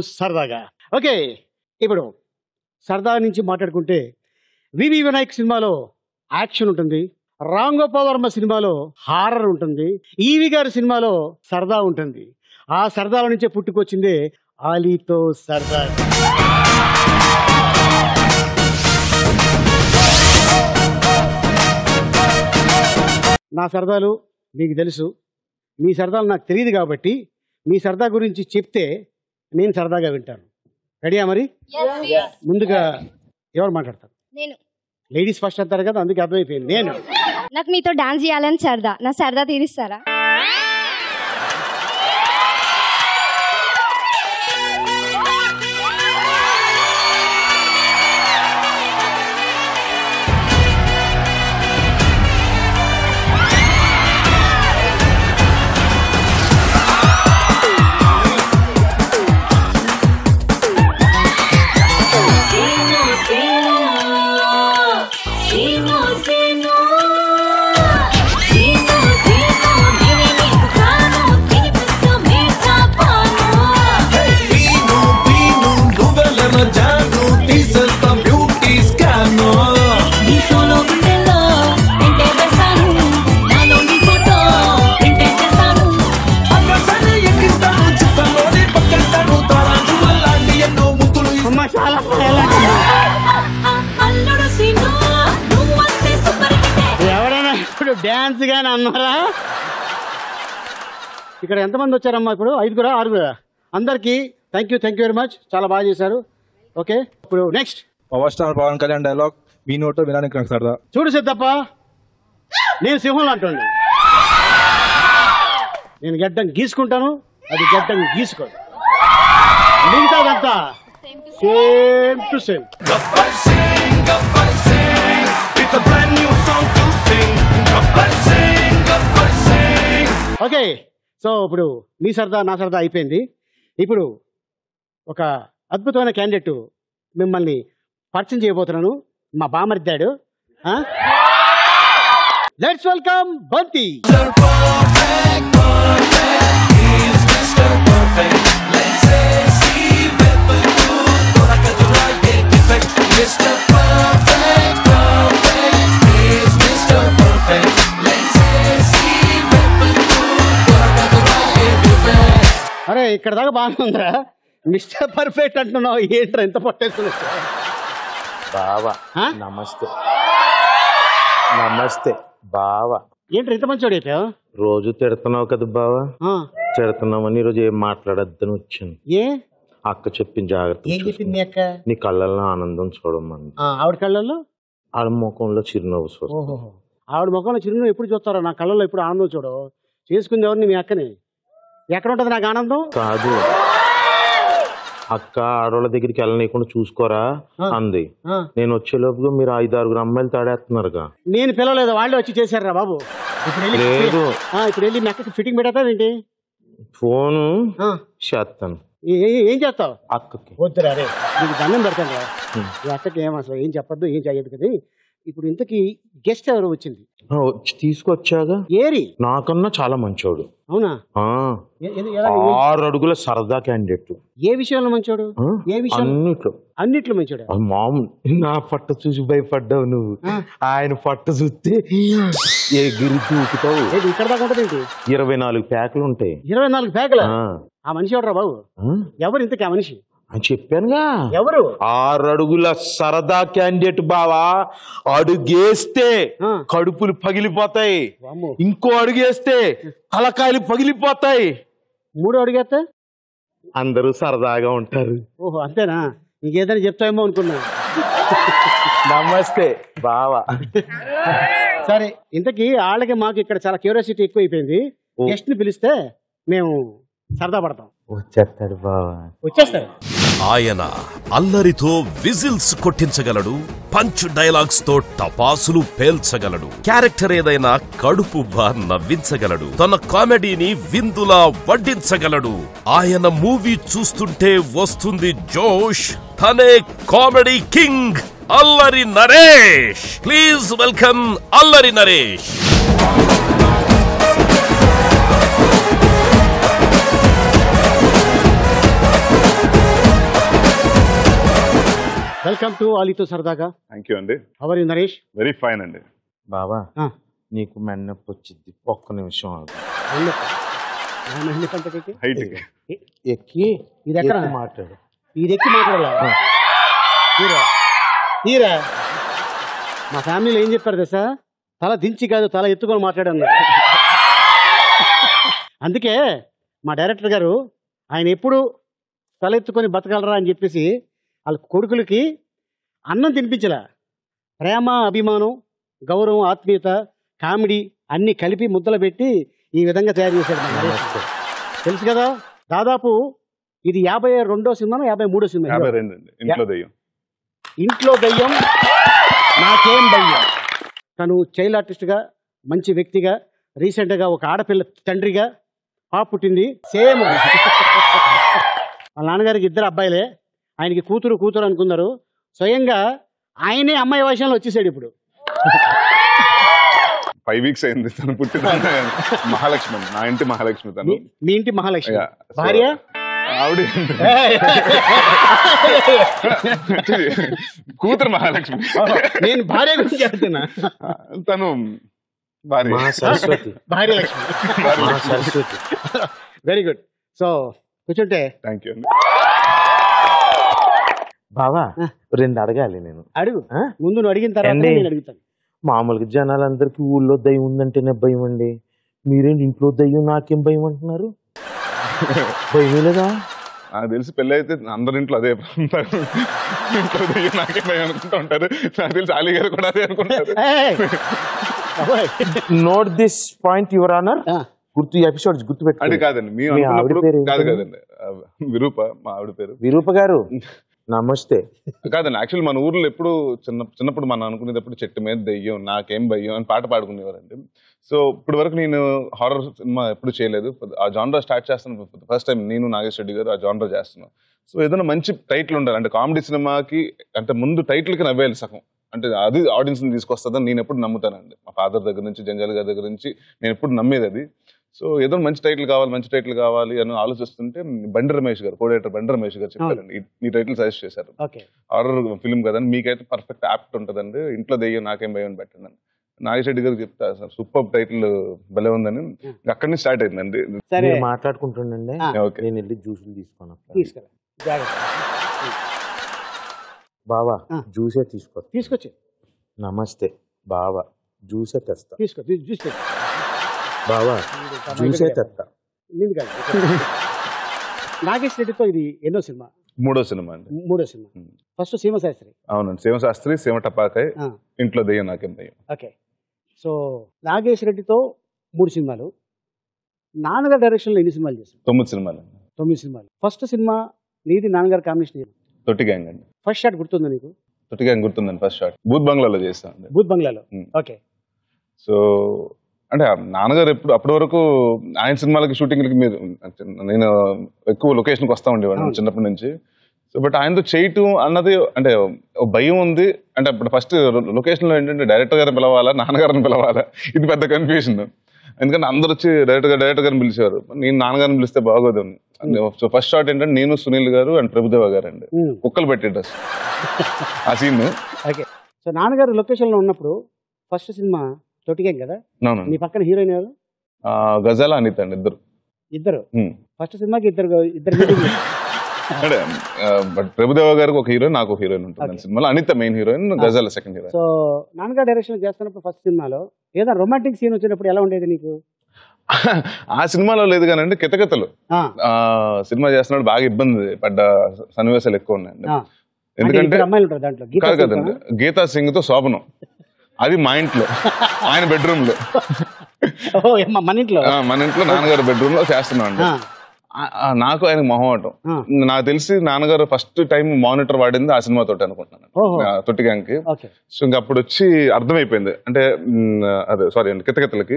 సరదాగా. ఓకే ఇప్పుడు సరదా నుంచి మాట్లాడుకుంటే వివి వినాయక్ సినిమాలో యాక్షన్ ఉంటుంది రామ్ గోపాల్ వర్మ సినిమాలో హారర్ ఉంటుంది ఈవి గారి సినిమాలో సరదా ఉంటుంది. ఆ సరదాల నుంచే పుట్టుకొచ్చిందే ఆలీతో సరదా. నా సరదాలు మీకు తెలుసు మీ సరదాలు నాకు తెలియదు కాబట్టి మీ సరదా గురించి చెప్తే నేను సరదాగా వింటాను. రెడీయా మరి? ముందుగా ఎవరు మాట్లాడతారు? నేను. లేడీస్ ఫస్ట్ అంటారు కదా అందుకే అర్థమైపోయింది. నేను. నాకు మీతో డాన్స్ చేయాలని సరదా. నా సరదా తీరిస్తారా? డ్యాన్స్ గాని అన్నారా ఇక్కడ ఎంతమంది వచ్చారమ్మా ఇప్పుడు? ఐదుగురా ఆరుగురా? అందరికి thank you thank you very much చాలా బాగా చేశారు. ఓకే ఇప్పుడు next power star Pawan Kalyan dialogue మీ నోట్లో వినడానికి నాకు సరదా. చూడు సిద్ధప్ప నేను సింహం అంటుండే నేను గడ్డం గీసుకుంటాను అది గడ్డం గీసుకోదు. మిగతాదంతా same to same okay so ఇప్పుడు మీ సరదా నా సరదా అయిపోయింది ఇప్పుడు ఒక అద్భుతమైన క్యాండిడేట్ మిమ్మల్ని పరిచయం చేయబోతున్నాను మా బామరిద్దాడు లెట్స్ వెల్కమ్ బంతి అరే ఇక్కడ దాకా బాగానే ఉందా మిస్టర్ పర్ఫెక్ట్ అంటున్నావు. ఏంట్రా ఎంత పట్టేస్తున్నావు బావా? నమస్తే. నమస్తే బావా. ఏంట్రా ఇంత మంచోడు అయిపోయావు? రోజు తిడుతున్నావు కదా బావా. ఆ, తిడుతున్నామని ఈరోజు ఏం మాట్లాడద్దని వచ్చాను. ఏ? అక్క చెప్పింది జాగ్రత్త ఏం చెప్పింది అక్క? నీ కళ్ళల్లో ఆనందం చూడమంది ఆ, ఆవిడ కళ్ళల్లో? ఆడ ముఖంలో చిరునవ్వు చూడ. ఆవిడ ముఖంలో చిరునవ్వు ఎప్పుడు చూస్తారో? నా కళ్ళలో ఎప్పుడు ఆనందం చూడు చేసుకుంది ఎవరిని? మీ అక్కని? ఎక్కడ ఉంటుంది నాకు ఆనందం? కాదు. అక్క ఆడవాళ్ళ దగ్గరికి వెళ్ళనీయకుండా చూసుకోరా. అంది. నేను వచ్చేలోపుగా మీరు ఐదు ఆరుగురు అమ్మాయిలు తాడేస్తున్నారుగా. నేను పిలవలేదు వాళ్ళే వచ్చి చేశారా బాబు. ఇప్పుడు వెళ్ళి లేదు. ఆ, ఇప్పుడు వెళ్ళి మీ అక్కకి ఫిట్టింగ్ పెట్టేస్తావేంటి ఫోను చేస్తాను. ఏ- చేస్తావు? అక్కకి. వద్దురా రే నీకు దండం పెడతాను రా ఈ అక్కకి ఏం అసలు ఏం చెప్పొద్దు ఏం చేయదు కదా ఇప్పుడు ఇంతకీ గెస్ట్ ఎవరు వచ్చింది? తీసుకొచ్చాగా? ఏరి? నాకన్నా చాలా మంచోడు. అవునా? ఏ- ఏ- ఆరు అడుగుల సరదా క్యాండిడేట్. ఏ విషయంలో మంచోడు? ఏ విషయం? అన్నిట్లో. అన్నిట్లో మంచోడు? మామూలు. నా పట్ట చూసి భయపడ్డావు నువ్వు. ఆయన పట్ట చూస్తే ఎగిరి దూకుతావు ఏంటి ఇక్కడ దాకా ఉంటుంది ఇరవై నాలుగు ప్యాకులు ఉంటాయి ఇరవై నాలుగు ప్యాకుల? ఆ, మనిషి ఎవడరా బాబు? ఎవరు ఇంతకీ ఆ మనిషి? అని చెప్పానుగా. ఎవరు? ఆరు అడుగుల సరదా క్యాండిడేట్ బావా అడుగేస్తే. కడుపులు పగిలిపోతాయి. ఇంకో అడుగేస్తే తలకాయలు పగిలిపోతాయి. మూడో అడిగేస్తే? అందరూ సరదాగా ఉంటారు. ఓహో అంతేనా? ఇంకేదైనా చెప్తావేమో అనుకున్నా. నమస్తే బావా. సరే ఇంతకీ వాళ్ళకి మాకు ఇక్కడ చాలా క్యూరియాసిటీ ఎక్కువ అయిపోయింది. గెస్ట్ని పిలిస్తే మేము సరదా పడతాం. వచ్చేస్తాడు బావా. వచ్చేస్తారు ఆయన అల్లరితో విజిల్స్ కొట్టించగలడు పంచ్ డైలాగ్స్తో టపాసులు పేల్చగలడు క్యారెక్టర్ ఏదైనా కడుపు బా నవ్వించగలడు తన కామెడీని విందులా వడ్డించగలడు. ఆయన మూవీ చూస్తుంటే వస్తుంది జోష్ తనే comedy king Allari Naresh. Please welcome Allari Naresh. Welcome to ఆలీతో సరదాగా. థ్యాంక్ యూ అండి. How are Naresh? Very fine అండి. ఆ. నీకు మెన్నప్పు వచ్చింది ఒక్క నిమిషం ఎక్కి ఇది ఎక్కడ ఎక్కి మాట్లాడు. ఇది ఎక్కి మాట్లాడాలా? తీరా. తీరా. మా ఫ్యామిలీలో ఏం చెప్పారు తెలుసా? తల దించి కాదు తల ఎత్తుకొని మాట్లాడాను అందుకే మా డైరెక్టర్ గారు ఆయన ఎప్పుడు తల ఎత్తుకొని బతకలరా అని చెప్పేసి వాళ్ళ కొడుకులకి అన్నం తినిపించలే. ప్రేమ అభిమానం గౌరవం ఆత్మీయత కామెడీ అన్ని కలిపి ముద్దలు పెట్టి ఈ విధంగా తయారు చేశాడు నరేష్. తెలుసు కదా దాదాపు ఇది యాభై రెండో సినిమా యాభై మూడో సినిమా ఇంట్లో దెయ్యం. ఇంట్లో దయ్యం నాకేం దయ్యం. తను చైల్డ్ ఆర్టిస్ట్గా మంచి వ్యక్తిగా రీసెంట్గా ఒక ఆడపిల్ల తండ్రిగా పాప పుట్టింది సేమ్. వాళ్ళ నాన్నగారికి ఇద్దరు అబ్బాయిలే. ఆయనకి కూతురు కూతురు అనుకున్నారు. స్వయంగా ఆయనే అమ్మాయి వయసులో వచ్చేసాడు ఇప్పుడు. ఫైవ్ వీక్స్ అయింది తను పుట్టిన మహాలక్ష్మి నా ఇంటి మహాలక్ష్మి తను. మీ- ఇంటి మహాలక్ష్మి భార్య? ఆవిడ కూతురు మహాలక్ష్మి నేను భార్య గురించి చెప్తున్నా. తను భార్య. సరస్వతి. భార్య Lakshmi. Saraswati. Very good so కూర్చుంటే థ్యాంక్ యూ అండి బావా. రెండు అడగాలి నేను. అడుగు? ముందు నువ్వు అడిగిన తర్వాత ఏండి? నేను అడుగుతాను. మామూలుగా జనాలందరికీ ఊళ్ళో దయ్యం ఉందంటేనే భయం అండి. మీరేంటి ఇంట్లో దయ్యం నాకేం భయం అంటున్నారు? భయం లేదా? నాకు తెలిసి పెళ్ళి అయితే అందరి ఇంట్లో అదే ఉంటారు ఇంట్లో దెయ్యం నాకే భయం అనుకుంటూ ఉంటారు. నాకు తెలిసి అలీ గారు కూడా అదే అనుకుంటారు. Note this point your honour గుర్తు ఎపిసోడ్స్ గుర్తు పెట్టుకోండి కాదండి మీ ఆవిడ అనుకున్నప్పుడు పేరు కాదు? కాదండి. విరూప మా ఆవిడ పేరు. విరూప గారు. నమస్తే. కాదండి యాక్చువల్ మన ఊర్లో ఎప్పుడు చిన్న చిన్నప్పుడు మనం అనుకునేటప్పుడు చెట్టు మీద దెయ్యం నాకేం భయం అని పాట పాడుకునేవారండి. సో ఇప్పటి వరకు నేను హారర్ సినిమా ఎప్పుడు చేయలేదు. ఆ జానర్ స్టార్ట్ చేస్తాను ఫస్ట్ టైం నేను నాగేష్ రెడ్డి గారు ఆ జానర్ చేస్తున్నాను సో ఏదైనా మంచి టైటిల్ ఉండాలి అంటే కామెడీ సినిమాకి అంటే ముందు టైటిల్కి నవ్వేయాలి సగం. అంటే అది ఆడియన్స్ని తీసుకొస్తుందని నేను ఎప్పుడు నమ్ముతానండి. మా ఫాదర్ దగ్గర నుంచి జంజాల్ గారి దగ్గర నుంచి నేను ఎప్పుడు నమ్మేది అది. సో ఏదో మంచి టైటిల్ కావాలి మంచి టైటిల్ కావాలి అని ఆలోచిస్తుంటే బండి రమేష్ గారు కోడేటర్ బండి రమేష్ గారు చెప్పారండి. ఈ- టైటిల్ సజెస్ట్ చేశారు. ఓకే. హారర్ ఫిల్మ్ కదండి మీకైతే పర్ఫెక్ట్ యాప్ట్ ఉంటుందండి. ఇంట్లో దెయ్యం నాకేం భయం అని పెట్టండి. నాగేష్ రెడ్డి గారికి చెప్తా సార్ సూపర్ టైటిల్ భలే ఉందని. అక్కడి నుంచి స్టార్ట్ అయిందండి. సరే. మాట్లాడుకుంటుండండి. నేను వెళ్ళి జ్యూసులు తీసుకొని వస్తాను. తీసుకురా. జాగ్రత్త. బావా. జ్యూసే తీసుకో. తీసుకొచ్చి నమస్తే. బావా జ్యూసే తెస్తా. తీసుకో తీ- చూసి పెట్టు. బావా జ్యూసే తెస్తా నీది కాదు. నాగేష్ రెడ్డితో ఇది ఎన్నో సినిమా? మూడో సినిమా అండి. మూడో సినిమా. ఫస్ట్ సీమశాస్త్రి అవునండి శివశాస్త్రి శివ టపాకాయ్ ఇంట్లో దెయ్యం నాకేం భయం ఓకే. సో నాగేష్ రెడ్డితో మూడు సినిమాలు. నాన్నగారు డైరెక్షన్లో ఎన్ని సినిమాలు చేశారు? తొమ్మిది సినిమాలు. తొమ్మిది సినిమాలు. ఫస్ట్ సినిమా నీది నాన్నగారు కాంబినేషన్ తొట్టి గ్యాంగ్ అండి. ఫస్ట్ షాట్ గుర్తుందా నీకు? తొట్టి గ్యాంగ్ గుర్తుందండి ఫస్ట్ షాట్. బూత్ బంగ్లాలో చేస్తాను అండి భూత్ బంగ్లాలో. ఓకే. సో అంటే నాన్నగారు ఎప్పుడు అప్పటి వరకు ఆయన సినిమాలకి షూటింగ్లకి మీరు నేను ఎక్కువ లొకేషన్కి వస్తా ఉండేవాడిని. చిన్నప్పటి నుంచి. సో బట్ ఆయనతో చేయటం అన్నది అంటే ఒక భయం ఉంది. అంటే ఇప్పుడు ఫస్ట్ లొకేషన్లో ఏంటంటే డైరెక్టర్ గారిని పిలవాలా నాన్నగారిని పిలవాలా? ఇది పెద్ద కన్ఫ్యూజన్ ఎందుకంటే అందరు వచ్చి డైరెక్టర్ గారు డైరెక్టర్ గారిని పిలిచేవారు. నేను నాన్నగారిని పిలిస్తే బాగోదు సో ఫస్ట్ షాట్ ఏంటంటే నేను సునీల్ గారు అండ్ ప్రభుదేవ గారు అండి. కుక్కలు పెట్టి డ్రెస్ ఆ సీన్. ఓకే. సో నాన్నగారు లొకేషన్లో ఉన్నప్పుడు ఫస్ట్ సినిమా తొట్టిగేం కదా? నీ పక్కన హీరోయిన్ ఎవరు? గజాల అనిత అండి ఇద్దరు. ఇద్దరు. ఫస్ట్ సినిమాకి ఇద్దరు ఇద్దరు. అంటే బట్ ప్రభుదేవ గారికి ఒక హీరోయిన్ నాకు హీరోయిన్ ఉంటుంది. సినిమాలో Anitha main heroine Gajala second heroine so నాన్నగారు డైరెక్షన్ చేస్తున్నప్పుడు ఫస్ట్ సినిమాలో ఏదైనా రొమాంటిక్ సీన్ వచ్చినప్పుడు ఎలా ఉండేది నీకు? ఆ సినిమాలో లేదు కానండి కితకితలు. సినిమా చేస్తున్నాడు బాగా ఇబ్బంది పడ్డ సన్నివేశాలు ఎక్కువ ఉన్నాయండి. ఎందుకంటే కాదు కదండి గీతా సింగ్తో శోభనం. అది మా ఇంట్లో. ఆయన బెడ్రూమ్లో మన ఇంట్లో? మన ఇంట్లో నాన్నగారు బెడ్రూమ్లో చేస్తున్నాం అండి నాకు ఆయన మొహమాటం. నాకు తెలిసి నాన్నగారు ఫస్ట్ టైం మానిటర్ వాడింది ఆ సినిమా తోటి అనుకుంటున్నాను. ఓహో. ఆ, తొట్టి గ్యాంగ్కి ఓకే. సో ఇంకా అప్పుడు వచ్చి అర్థమైపోయింది. అంటే అదే సారీ అండి కితకితలకి.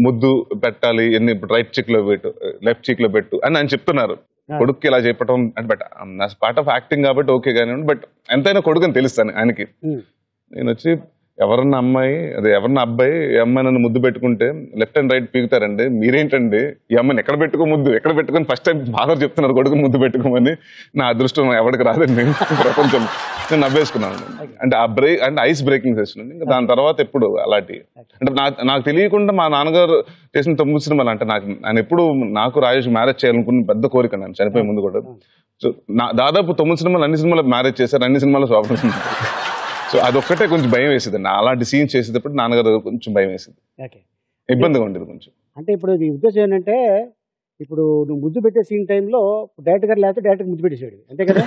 ముద్దు పెట్టాలి ఎన్ని రైట్ చిక్లో పెట్టు లెఫ్ట్ చిక్లో పెట్టు అని ఆయన చెప్తున్నారు. కొడుక్కి ఇలా చెప్పడం అంటే బట్ పార్ట్ ఆఫ్ యాక్టింగ్ కాబట్టి ఓకే కానీ బట్ ఎంతైనా కొడుకు అని తెలుస్తాను ఆయనకి. నేను వచ్చి ఎవరన్నా అమ్మాయి అదే ఎవరన్నా అబ్బాయి ఈ అమ్మాయి నన్ను ముద్దు పెట్టుకుంటే లెఫ్ట్ అండ్ రైట్ పీకుతారండి. మీరేంటండి? ఈ అమ్మాయిని ఎక్కడ పెట్టుకో ముద్దు ఎక్కడ పెట్టుకొని ఫస్ట్ టైం ఫాదర్ చెప్తున్నారు కొడుకు ముద్దు పెట్టుకోమని. నా అదృష్టం ఎవరికి రాదండి ప్రపంచం నేను నవ్వేసుకున్నాను. అంటే ఆ బ్రేక్ అంటే ఐస్ బ్రేకింగ్ సెషన్ అండి ఇంకా దాని తర్వాత ఎప్పుడు అలాంటి. అంటే నాకు నాకు తెలియకుండా మా నాన్నగారు చేసిన తొమ్మిది సినిమాలు అంటే నాకు ఆయన ఎప్పుడు నాకు రాజేష్ మ్యారేజ్ చేయాలనుకున్న పెద్ద కోరిక నేను చనిపోయే ముందు కూడా. సో నా దాదాపు తొమ్మిది సినిమాలు అన్ని సినిమాలు మ్యారేజ్ చేశారు అన్ని సినిమాలు స్వాతంత్రం సో అదొక్కటే కొంచెం భయం వేసేది. అలాంటి సీన్ చేసేటప్పుడు నాన్నగారు కొంచెం భయం వేసేది. ఇబ్బందిగా ఉండేది కొంచెం. అంటే ఇప్పుడు నీ ఉద్దేశం ఏంటంటే ఇప్పుడు నువ్వు ముద్దు పెట్టే సీన్ టైంలో డైరెక్టర్ గారు లేకపోతే డైరెక్టర్ ముద్దు పెట్టేసాడు అంతే కదా?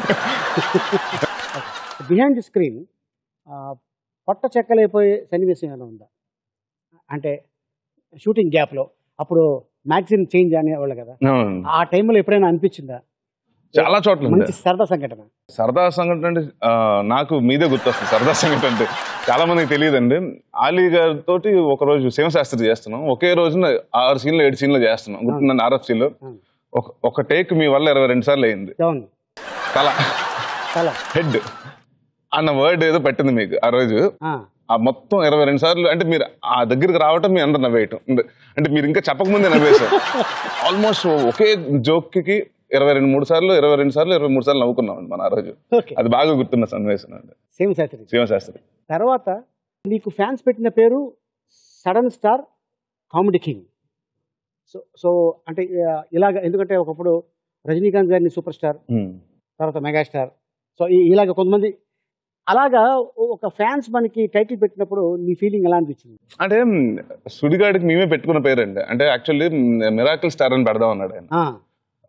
బిహైండ్ ది స్క్రీన్ పొట్ట చెక్కలైపోయే సన్నివేశం ఏమైనా ఉందా? అంటే షూటింగ్ గ్యాప్లో అప్పుడు మ్యాగజిన్ చేంజ్ అనేవాళ్ళు కదా. ఆ టైంలో ఎప్పుడైనా అనిపించిందా? చాలా చోట్ల మంచి సరదా సంఘటన. సరదా సంఘటన అంటే నాకు మీదే గుర్తొస్తుంది సరదా సంఘటన అంటే. చాలా మందికి తెలియదండి. ఆలీ గారితో ఒక రోజు శివశాస్త్రి చేస్తున్నాం. ఒకే రోజున ఆరు సీన్లు ఏడు సీన్లు చేస్తున్నాం. గుర్తుందండి ఆర్ఎఫ్సీలో. ఒక ఒక టేక్ మీ వల్ల ఇరవై రెండు సార్లు అయింది. తల. చాలా హెడ్. అన్న వర్డ్ ఏదో పెట్టింది మీకు ఆ రోజు. ఆ, ఆ మొత్తం ఇరవై రెండు సార్లు అంటే మీరు ఆ దగ్గరికి రావటం మీ అందరు నవ్వేయటం. అంటే మీరు ఇంకా చెప్పకముందే నవ్వేశారు. ఆల్మోస్ట్ ఒకే జోక్కి ఇరవై రెండు మూడు సార్లు ఇరవై రెండు సార్లు ఇరవై మూడు సార్లు నవ్వుకున్నాం అండి మన ఆ రోజు. ఓకే. అది బాగా గుర్తున్న సన్నివేశం అండి. సేమ్ శాస్త్రి. శివశాస్త్రి తర్వాత నీకు ఫ్యాన్స్ పెట్టిన పేరు sudden star comedy king. So so అంటే ఇలాగ ఎందుకంటే ఒకప్పుడు రజనీకాంత్ గారిని సూపర్ స్టార్ తర్వాత మెగాస్టార్. సో ఇలాగ కొంతమంది అలాగా ఒక ఫ్యాన్స్ మనకి టైటిల్ పెట్టినప్పుడు నీ ఫీలింగ్ ఎలా అనిపించింది? అంటే సుడిగాడికి మేమే పెట్టుకున్న పేరండి. అంటే యాక్చువల్లీ మిరాకిల్ స్టార్ అని పెడదాం అన్నాడు ఆయన.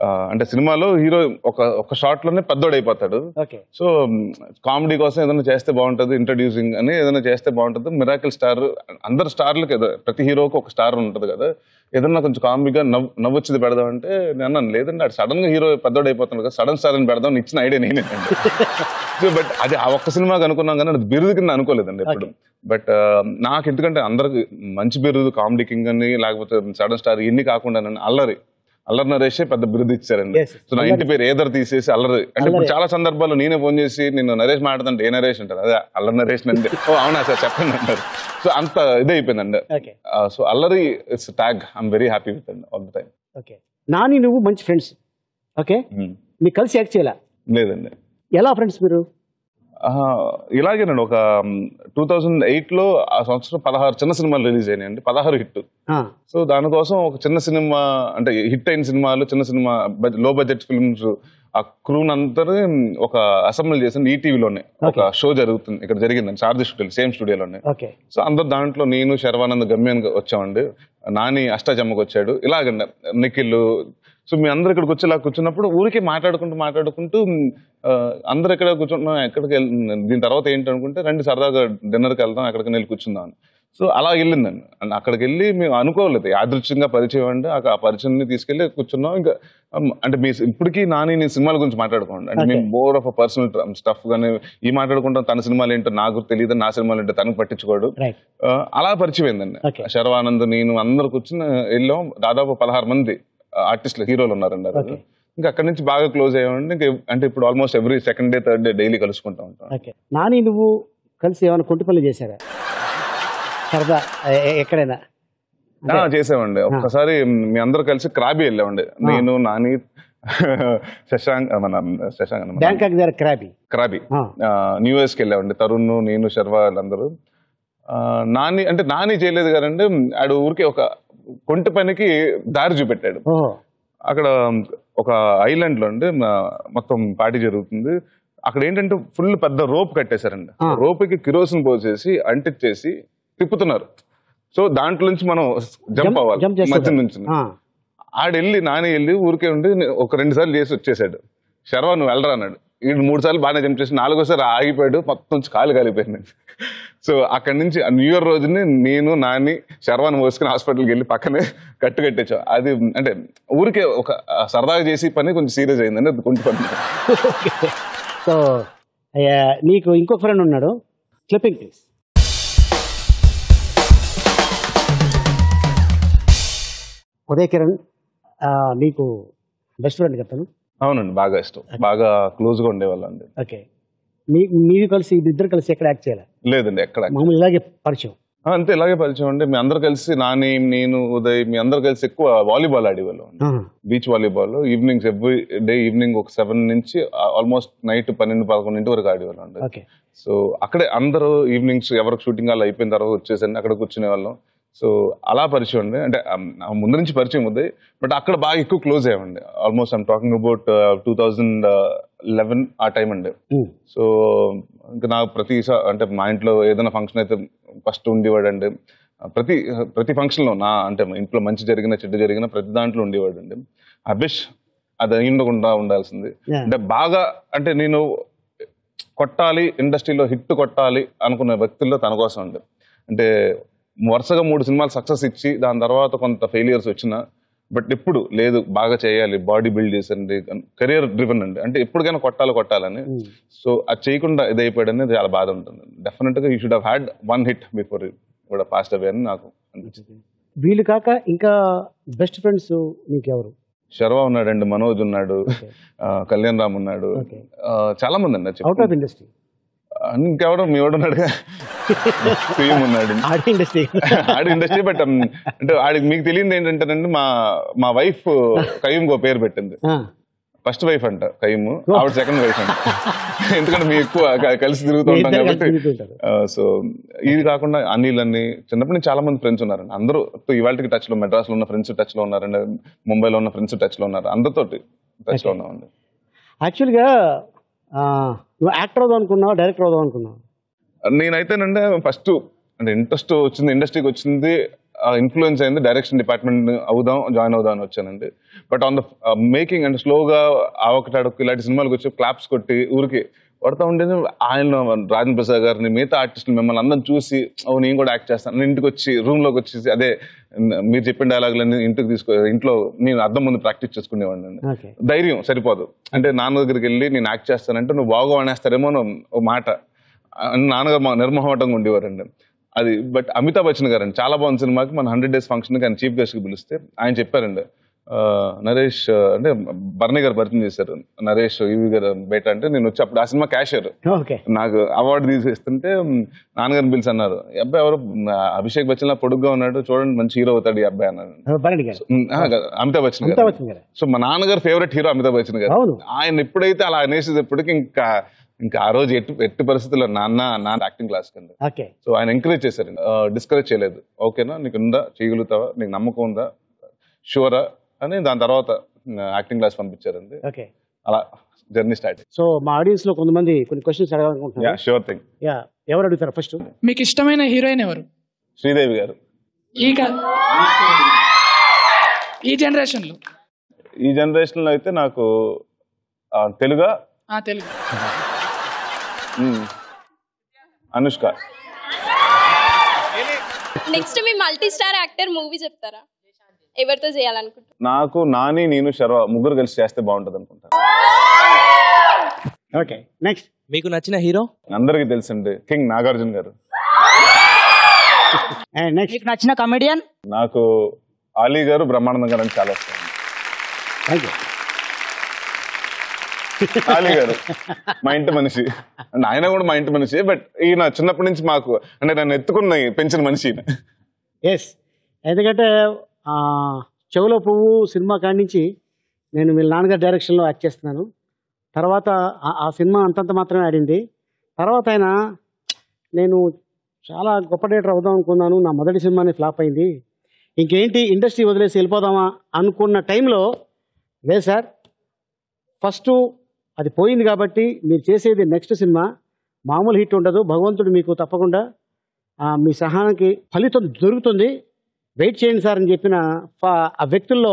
అంటే సినిమాలో హీరో ఒక ఒక షాట్లోనే పెద్దోడు అయిపోతాడు. ఓకే. సో కామెడీ కోసం ఏదైనా చేస్తే బాగుంటుంది ఇంట్రడ్యూసింగ్ అని ఏదైనా చేస్తే బాగుంటుంది. మిరాకిల్ స్టార్ అందరు స్టార్లకు ప్రతి హీరోకి ఒక స్టార్ ఉంటుంది కదా. ఏదన్నా కొంచెం కామెడీగా నవ్వు నవ్వొచ్చింది పెడదాం అంటే నేను అన్నాను లేదండి అటు సడన్గా హీరో పెద్దోడు అయిపోతున్నాడు కదా సడన్ స్టార్ అని పెడదాం అని ఇచ్చిన ఐడియా నేనేనండి సో బట్ అది ఆ ఒక్క సినిమాకి అనుకున్నాం కానీ అది బిరుదు కింద అనుకోలేదండి ఎప్పుడు. బట్ నాకు ఎందుకంటే అందరికి మంచి బిరుదు కామెడీ కింగ్ అని లేకపోతే సడన్ స్టార్ ఇన్ని కాకుండా అల్లరి. అల్లరి నరేషే పెద్ద బిరుదు ఇచ్చారండి. సో నా ఇంటి పేరు ఏదర్ తీసేసి అల్లరి. అంటే ఇప్పుడు. చాలా సందర్భాల్లో నేనే ఫోన్ చేసి నేను నరేష్ మాట్లాడుతుంటే ఏ నరేష్ అంటారు? అదే అల్లరి నరేష్ అండి ఓ అవునా సార్ చెప్పండి అంటారు. సో అంత ఇదే అయిపోయిందండి okay so Allari it's tag I'm very happy with అండి all the time okay Nani నువ్వు మంచి ఫ్రెండ్స్ ఓకే మీకు కలిసి యాక్ట్ చేయాల? లేదండి. ఎలా ఫ్రెండ్స్ మీరు? ఇలాగేనండి ఒక టూ థౌజండ్ ఎయిట్లో ఆ సంవత్సరం పదహారు చిన్న సినిమాలు రిలీజ్ అయినాయండి. పదహారు హిట్ సో దానికోసం ఒక చిన్న సినిమా అంటే హిట్ అయిన సినిమాలు చిన్న సినిమా లో బడ్జెట్ ఫిల్మ్స్ ఆ క్రూన్ అందరూ ఒక అసెంబ్లీ చేసిన ఈటీవీలోనే. ఒక షో జరుగుతుంది. ఇక్కడ జరిగిందండి చార్జీ స్టూడియో సేమ్ స్టూడియోలోనే. సో అందరు దాంట్లో నేను శర్వానంద్ గమ్యాన్ వచ్చామండి. నాని అష్టాచమ్మకు వచ్చాడు ఇలాగండి నిఖిల్ సో మీ అందరు ఇక్కడికి వచ్చి ఇలా కూర్చున్నప్పుడు ఊరికే మాట్లాడుకుంటూ మాట్లాడుకుంటూ అందరు ఎక్కడ కూర్చుంటున్నాం ఎక్కడికి దీని తర్వాత ఏంటి అనుకుంటే రండి సరదాగా డిన్నర్కి వెళ్దాం ఎక్కడికి వెళ్ళి కూర్చుందాం సో అలా వెళ్ళిందండి. అండ్ అక్కడికి వెళ్ళి మేము అనుకోలేదు యాదృచ్ఛికంగా పరిచయం అండి ఆ పరిచయాన్ని తీసుకెళ్ళి కూర్చున్నాం. ఇంకా అంటే మీ ఇప్పటికీ నాని నేను సినిమాల గురించి మాట్లాడుకోండి అంటే మేము బోర్ ఆఫ్ పర్సనల్ స్టఫ్ కానీ ఈ మాట్లాడుకుంటాం తన సినిమాలు ఏంటో నాకు తెలియదు నా సినిమాలు ఏంటో తనకు పట్టించుకోడు. అలా పరిచయం అయిందండి. శర్వానంద్ నేను అందరు కూర్చుని వెళ్ళాం. దాదాపు పదహారు మంది. ఆర్టిస్టులు హీరోలు ఉన్నారండి. ఇంకా అక్కడి నుంచి బాగా క్లోజ్ అయ్యామండి ఇంకా అంటే ఇప్పుడు almost every second day third day daily కలుసుకుంటా ఉంటాం. ఓకే. నాని నువ్వు కలిసి ఏమైనా కొంటి పనులు చేశారా? సరదా ఎక్కడైనా? చేసామండి ఒక్కసారి మీ అందరూ కలిసి క్రాబీ వెళ్ళామండి నేను నాని శశాంక్ మన శశాంక్ అన్న, మన బ్యాంకాక్ దగ్గర క్రాబీ? క్రాబీ. న్యూ ఇయర్స్కి వెళ్ళామండి తరుణ్ నేను శర్వ వాళ్ళందరూ. ఆ, నాని అంటే నాని చేయలేదు కదండి. ఆడు ఊరికే ఒక కొంటి పనికి దారి చూపెట్టాడు. అక్కడ ఒక ఐలాండ్లో అండి మొత్తం పార్టీ జరుగుతుంది. అక్కడ ఏంటంటే ఫుల్ పెద్ద రోప్ కట్టేశారండి. రోప్కి కిరోసిన్ పోసేసి అంటించేసి తిప్పుతున్నారు. సో దాంట్లో నుంచి మనం జంప్ అవ్వాలి. మధ్య నుంచి. ఆడెళ్ళి నాని వెళ్ళి ఊరికే ఉండి ఒక రెండు సార్లు చేసి వచ్చేసాడు. శర్వా నువ్వు వెళ్ళరా అన్నాడు. వీడు మూడు సార్లు బాగానే జంప్ చేసి నాలుగోసారి ఆగిపోయాడు మొత్తం నుంచి కాలు కాలిపోయింది. సో అక్కడి నుంచి ఆ న్యూ ఇయర్ రోజుని నేను నాని శర్వాన్ మోసుకుని హాస్పిటల్కి వెళ్ళి పక్కనే కట్టు కట్టేచాం అది అంటే ఊరికే ఒక సరదాగా చేసి పని కొంచెం సీరియస్ అయిందండి అది కొంచెం పని సో అయ్యా, నీకు ఇంకో ఫ్రెండ్ ఉన్నాడు. Clipping please. ఉదయ్ కిరణ్ నీకు బెస్ట్ ఫ్రెండ్ చెప్తాను. అవునండి బాగా ఇష్టం. బాగా క్లోజ్గా ఉండేవాళ్ళం అండి. ఓకే. మీ మీరు కలిసి ఇద్దరు కలిసి ఎక్కడ యాక్ట్ చేయాలి? లేదండి ఎక్కడ మామూలు ఇలాగే పరిచయం? అంతే ఇలాగే పరిచయం అండి. మీ అందరు కలిసి నాని నేను ఉదయ్ మీ అందరు కలిసి ఎక్కువ వాలీబాల్ ఆడేవాళ్ళం. Beach volleyball evenings every day evening ఒక సెవెన్ నుంచి ఆల్మోస్ట్ నైట్ పన్నెండు పదకొండింటి వరకు ఆడేవాళ్ళం అండి. ఓకే. సో అక్కడే అందరూ ఈవినింగ్స్ ఎవరికి షూటింగ్ అలా అయిపోయిన తర్వాత వచ్చేసండి అక్కడ కూర్చునే వాళ్ళం సో అలా పరిచయం అండి అంటే ముందు నుంచి పరిచయం ఉంది. బట్ అక్కడ బాగా ఎక్కువ close అయ్యామండి. Almost I'm talking about two thousand eleven ఆ టైం అండి. ఉమ్. సో ఇంకా నాకు ప్రతి స- అంటే మా ఇంట్లో ఏదైనా ఫంక్షన్ అయితే ఫస్ట్ ఉండేవాడండి. ప్రతి ప్రతి ఫంక్షన్లో నా అంటే ఇంట్లో మంచి జరిగిన చెడ్డ జరిగిన ప్రతి దాంట్లో ఉండేవాడండి. అభిష్ అది అయి ఉండకుండా ఉండాల్సింది. అంటే బాగా అంటే నేను కొట్టాలి ఇండస్ట్రీలో హిట్ కొట్టాలి అనుకున్న వ్యక్తుల్లో తన కోసం అండి. అంటే వరుసగా మూడు సినిమాలు సక్సెస్ ఇచ్చి దాని తర్వాత కొంత ఫెయిలియర్స్ వచ్చినా బట్ ఎప్పుడు లేదు బాగా చేయాలి బాడీ బిల్డ్ చేసండి కెరియర్ డ్రివెన్ అండి. అంటే ఎప్పటికైనా కొట్టాలి కొట్టాలని. ఉమ్. సో అది చేయకుండా ఇది అయిపోయాడని చాలా బాధ ఉంటుంది. డెఫినెట్గా you should had one hit before కూడా పాస్ట్ అవే అని నాకు అనిపించింది. వీళ్ళు కాక ఇంకా బెస్ట్ ఫ్రెండ్స్ నీకెవరు? శర్వా ఉన్నాడండి మనోజ్ ఉన్నాడు కళ్యాణ్ రామ్ ఉన్నాడు. చాలా మంది అండి అవుట్ ఆఫ్. ఇండస్ట్రీ ఇంకెవడో మీ ఫిలిం ఉన్నాడు. ఆడి ఇండస్ట్రీ. ఆడి ఇండస్ట్రీ బట్ అంటే ఆడికి మీకు తెలియదు ఏంటంటేనండి మా మా వైఫ్ కయ్యం గో పేరు పెట్టింది. ఫస్ట్ వైఫ్ అంట కయ్యము ఆవిడ సెకండ్ వైఫ్ అంట. ఎందుకంటే మీ ఎక్కువ కలిసి తిరుగుతూ ఉంటాం కాబట్టి. సో ఇది కాకుండా అనిల్ అని చిన్నప్పటి నుంచి చాలా మంది ఫ్రెండ్స్ ఉన్నారండి. అందరూ ఇవాళకి టచ్లో మెడ్రాస్లో ఉన్న ఫ్రెండ్స్ టచ్లో ఉన్నారండి ముంబైలో ఉన్న ఫ్రెండ్స్ టచ్లో ఉన్నారు. అందరితోటి టచ్లో ఉన్నామండి. యాక్చువల్గా నువ్వు యాక్టర్ అవుదాం అనుకున్నావు? డైరెక్టర్ అవుదాం అనుకున్నావు? నేనైతేనంటే ఫస్ట్ అంటే ఇంట్రెస్ట్ వచ్చింది ఇండస్ట్రీకి వచ్చింది ఇన్ఫ్లుయెన్స్ అయింది డైరెక్షన్ డిపార్ట్మెంట్ అవుదాం జాయిన్ అవుదాం అని వచ్చానండి. బట్ ఆన్ ద మేకింగ్ అంటే స్లోగా ఆవకటాడుకు ఇలాంటి సినిమాలకు వచ్చి క్లాప్స్ కొట్టి ఊరికి కొడతా ఉండేది ఆయన రాజన్ ప్రసాద్ గారిని మిగతా ఆర్టిస్టులు మిమ్మల్ని అందరం చూసి ఓ నేను కూడా యాక్ట్ చేస్తాను. ఇంటికి వచ్చి రూమ్లోకి వచ్చేసి అదే మీరు చెప్పిన డైలాగులన్నీ ఇంటికి తీసుకో ఇంట్లో నేను అద్దం ముందు ప్రాక్టీస్ చేసుకునేవాడిని ధైర్యం సరిపోదు. అంటే నాన్న దగ్గరికి వెళ్ళి నేను యాక్ట్ చేస్తానంటే నువ్వు బాగా అనేస్తారేమో అని ఓ మాట. నాన్నగారు మా నిర్మోహటంగా ఉండేవారండి. అది బట్ అమితాబ్ బచ్చన్ గారండి. చాలా బాగుంది సినిమాకి. మన హండ్రెడ్ డేస్ ఫంక్షన్కి ఆయన చీఫ్ గెస్ట్కి పిలిస్తే ఆయన చెప్పారండి నరేష్ అంటే బర్నీ గారు పరిచయం చేశారు. నరేష్ ఈవి గారు బయట అంటే నేను వచ్చి అప్పుడు ఆ సినిమా క్యాషియర్ ఓకే. నాకు అవార్డు తీసేస్తుంటే నాన్నగారిని పిలిచి అన్నారు. అబ్బాయి ఎవరు? అభిషేక్ బచ్చన్ లా పొడుగ్గా ఉన్నాడు చూడండి మంచి హీరో అవుతాడు ఈ అబ్బాయి బరణి కాదు, అమితాబ్ బచ్చన్ గారు. సో మా నాన్నగారు ఫేవరెట్ హీరో అమితాబ్ బచ్చన్ గారు. ఆయన ఎప్పుడైతే అలా అనేసేటప్పటికి ఇంకా ఇంకా ఆ రోజు ఎట్టి ఎట్టి పరిస్థితుల్లో నాన్న నాన్న యాక్టింగ్ క్లాస్ కింద. సో ఆయన ఎంకరేజ్ చేశారు. డిస్కరేజ్ చేయలేదు. ఓకేనా? నీకు ఉందా? చేయగలుగుతావా? నీకు నమ్మకం ఉందా? షూరా? అని దాని తర్వాత యాక్టింగ్ క్లాస్ పంపించారండి. ఓకే. అలా జర్నీ స్టార్ట్ సో మా ఆడియన్స్లో కొంతమంది కొన్ని క్వశ్చన్స్ యా అడగాలనుకుంటున్నారు షూర్ థింగ్ యా ఎవరు అడుగుతారు ఫస్ట్ మీకు ఇష్టమైన హీరోయిన్ ఎవరు? శ్రీదేవి గారు. ఈ క- ఈ జనరేషన్లో. ఈ జనరేషన్లో అయితే నాకు ఆ, తెలుగా? ఆ తెలుగు. మ్, అనుష్క. నెక్స్ట్ మీ మల్టీ స్టార్ యాక్టర్ మూవీ చెప్తారా? ఎవరితో చేయాలనుకుంటున్నారు నాకు నాని నేను శర్వ ముగ్గురు కలిసి చేస్తే బాగుంటది అనుకుంటా ఓకే నెక్స్ట్ మీకు నచ్చిన హీరో? అందరికీ తెలుసండి కింగ్ నాగార్జున గారు. అండ్ నెక్స్ట్ మీకు నచ్చిన కమెడియన్ నాకు ఆలీ గారు బ్రహ్మానందం గారు అని చాలా ఇష్టం. థ్యాంక్ యూ ఆలీ గారు మా ఇంటి మనిషి. అంటే ఆయన కూడా మా ఇంటి మనిషి బట్ ఈయన చిన్నప్పటి నుంచి మాకు అంటే నన్ను ఎత్తుకున్న పెంచిన మనిషి ఎస్ ఎందుకంటే చెవులో పువ్వు సినిమా కాడించి నుంచి నేను వీళ్ళ నాన్నగారి డైరెక్షన్లో యాక్ట్ చేస్తున్నాను. తర్వాత ఆ- సినిమా అంతంత మాత్రమే ఆడింది. తర్వాత ఆయన నేను చాలా గొప్ప డేటర్ అవుదాం అనుకున్నాను. నా మొదటి సినిమాని ఫ్లాప్ అయింది. ఇంకేంటి ఇండస్ట్రీ వదిలేసి వెళ్ళిపోదామా అనుకున్న టైంలో లేదు సార్ ఫస్ట్ అది పోయింది కాబట్టి మీరు చేసేది నెక్స్ట్ సినిమా. మామూలు హిట్ ఉండదు. భగవంతుడు మీకు తప్పకుండా మీ సహాయానికి ఫలితం దొరుకుతుంది. వెయిట్ చేయండి సార్ అని చెప్పిన ఆ వ్యక్తుల్లో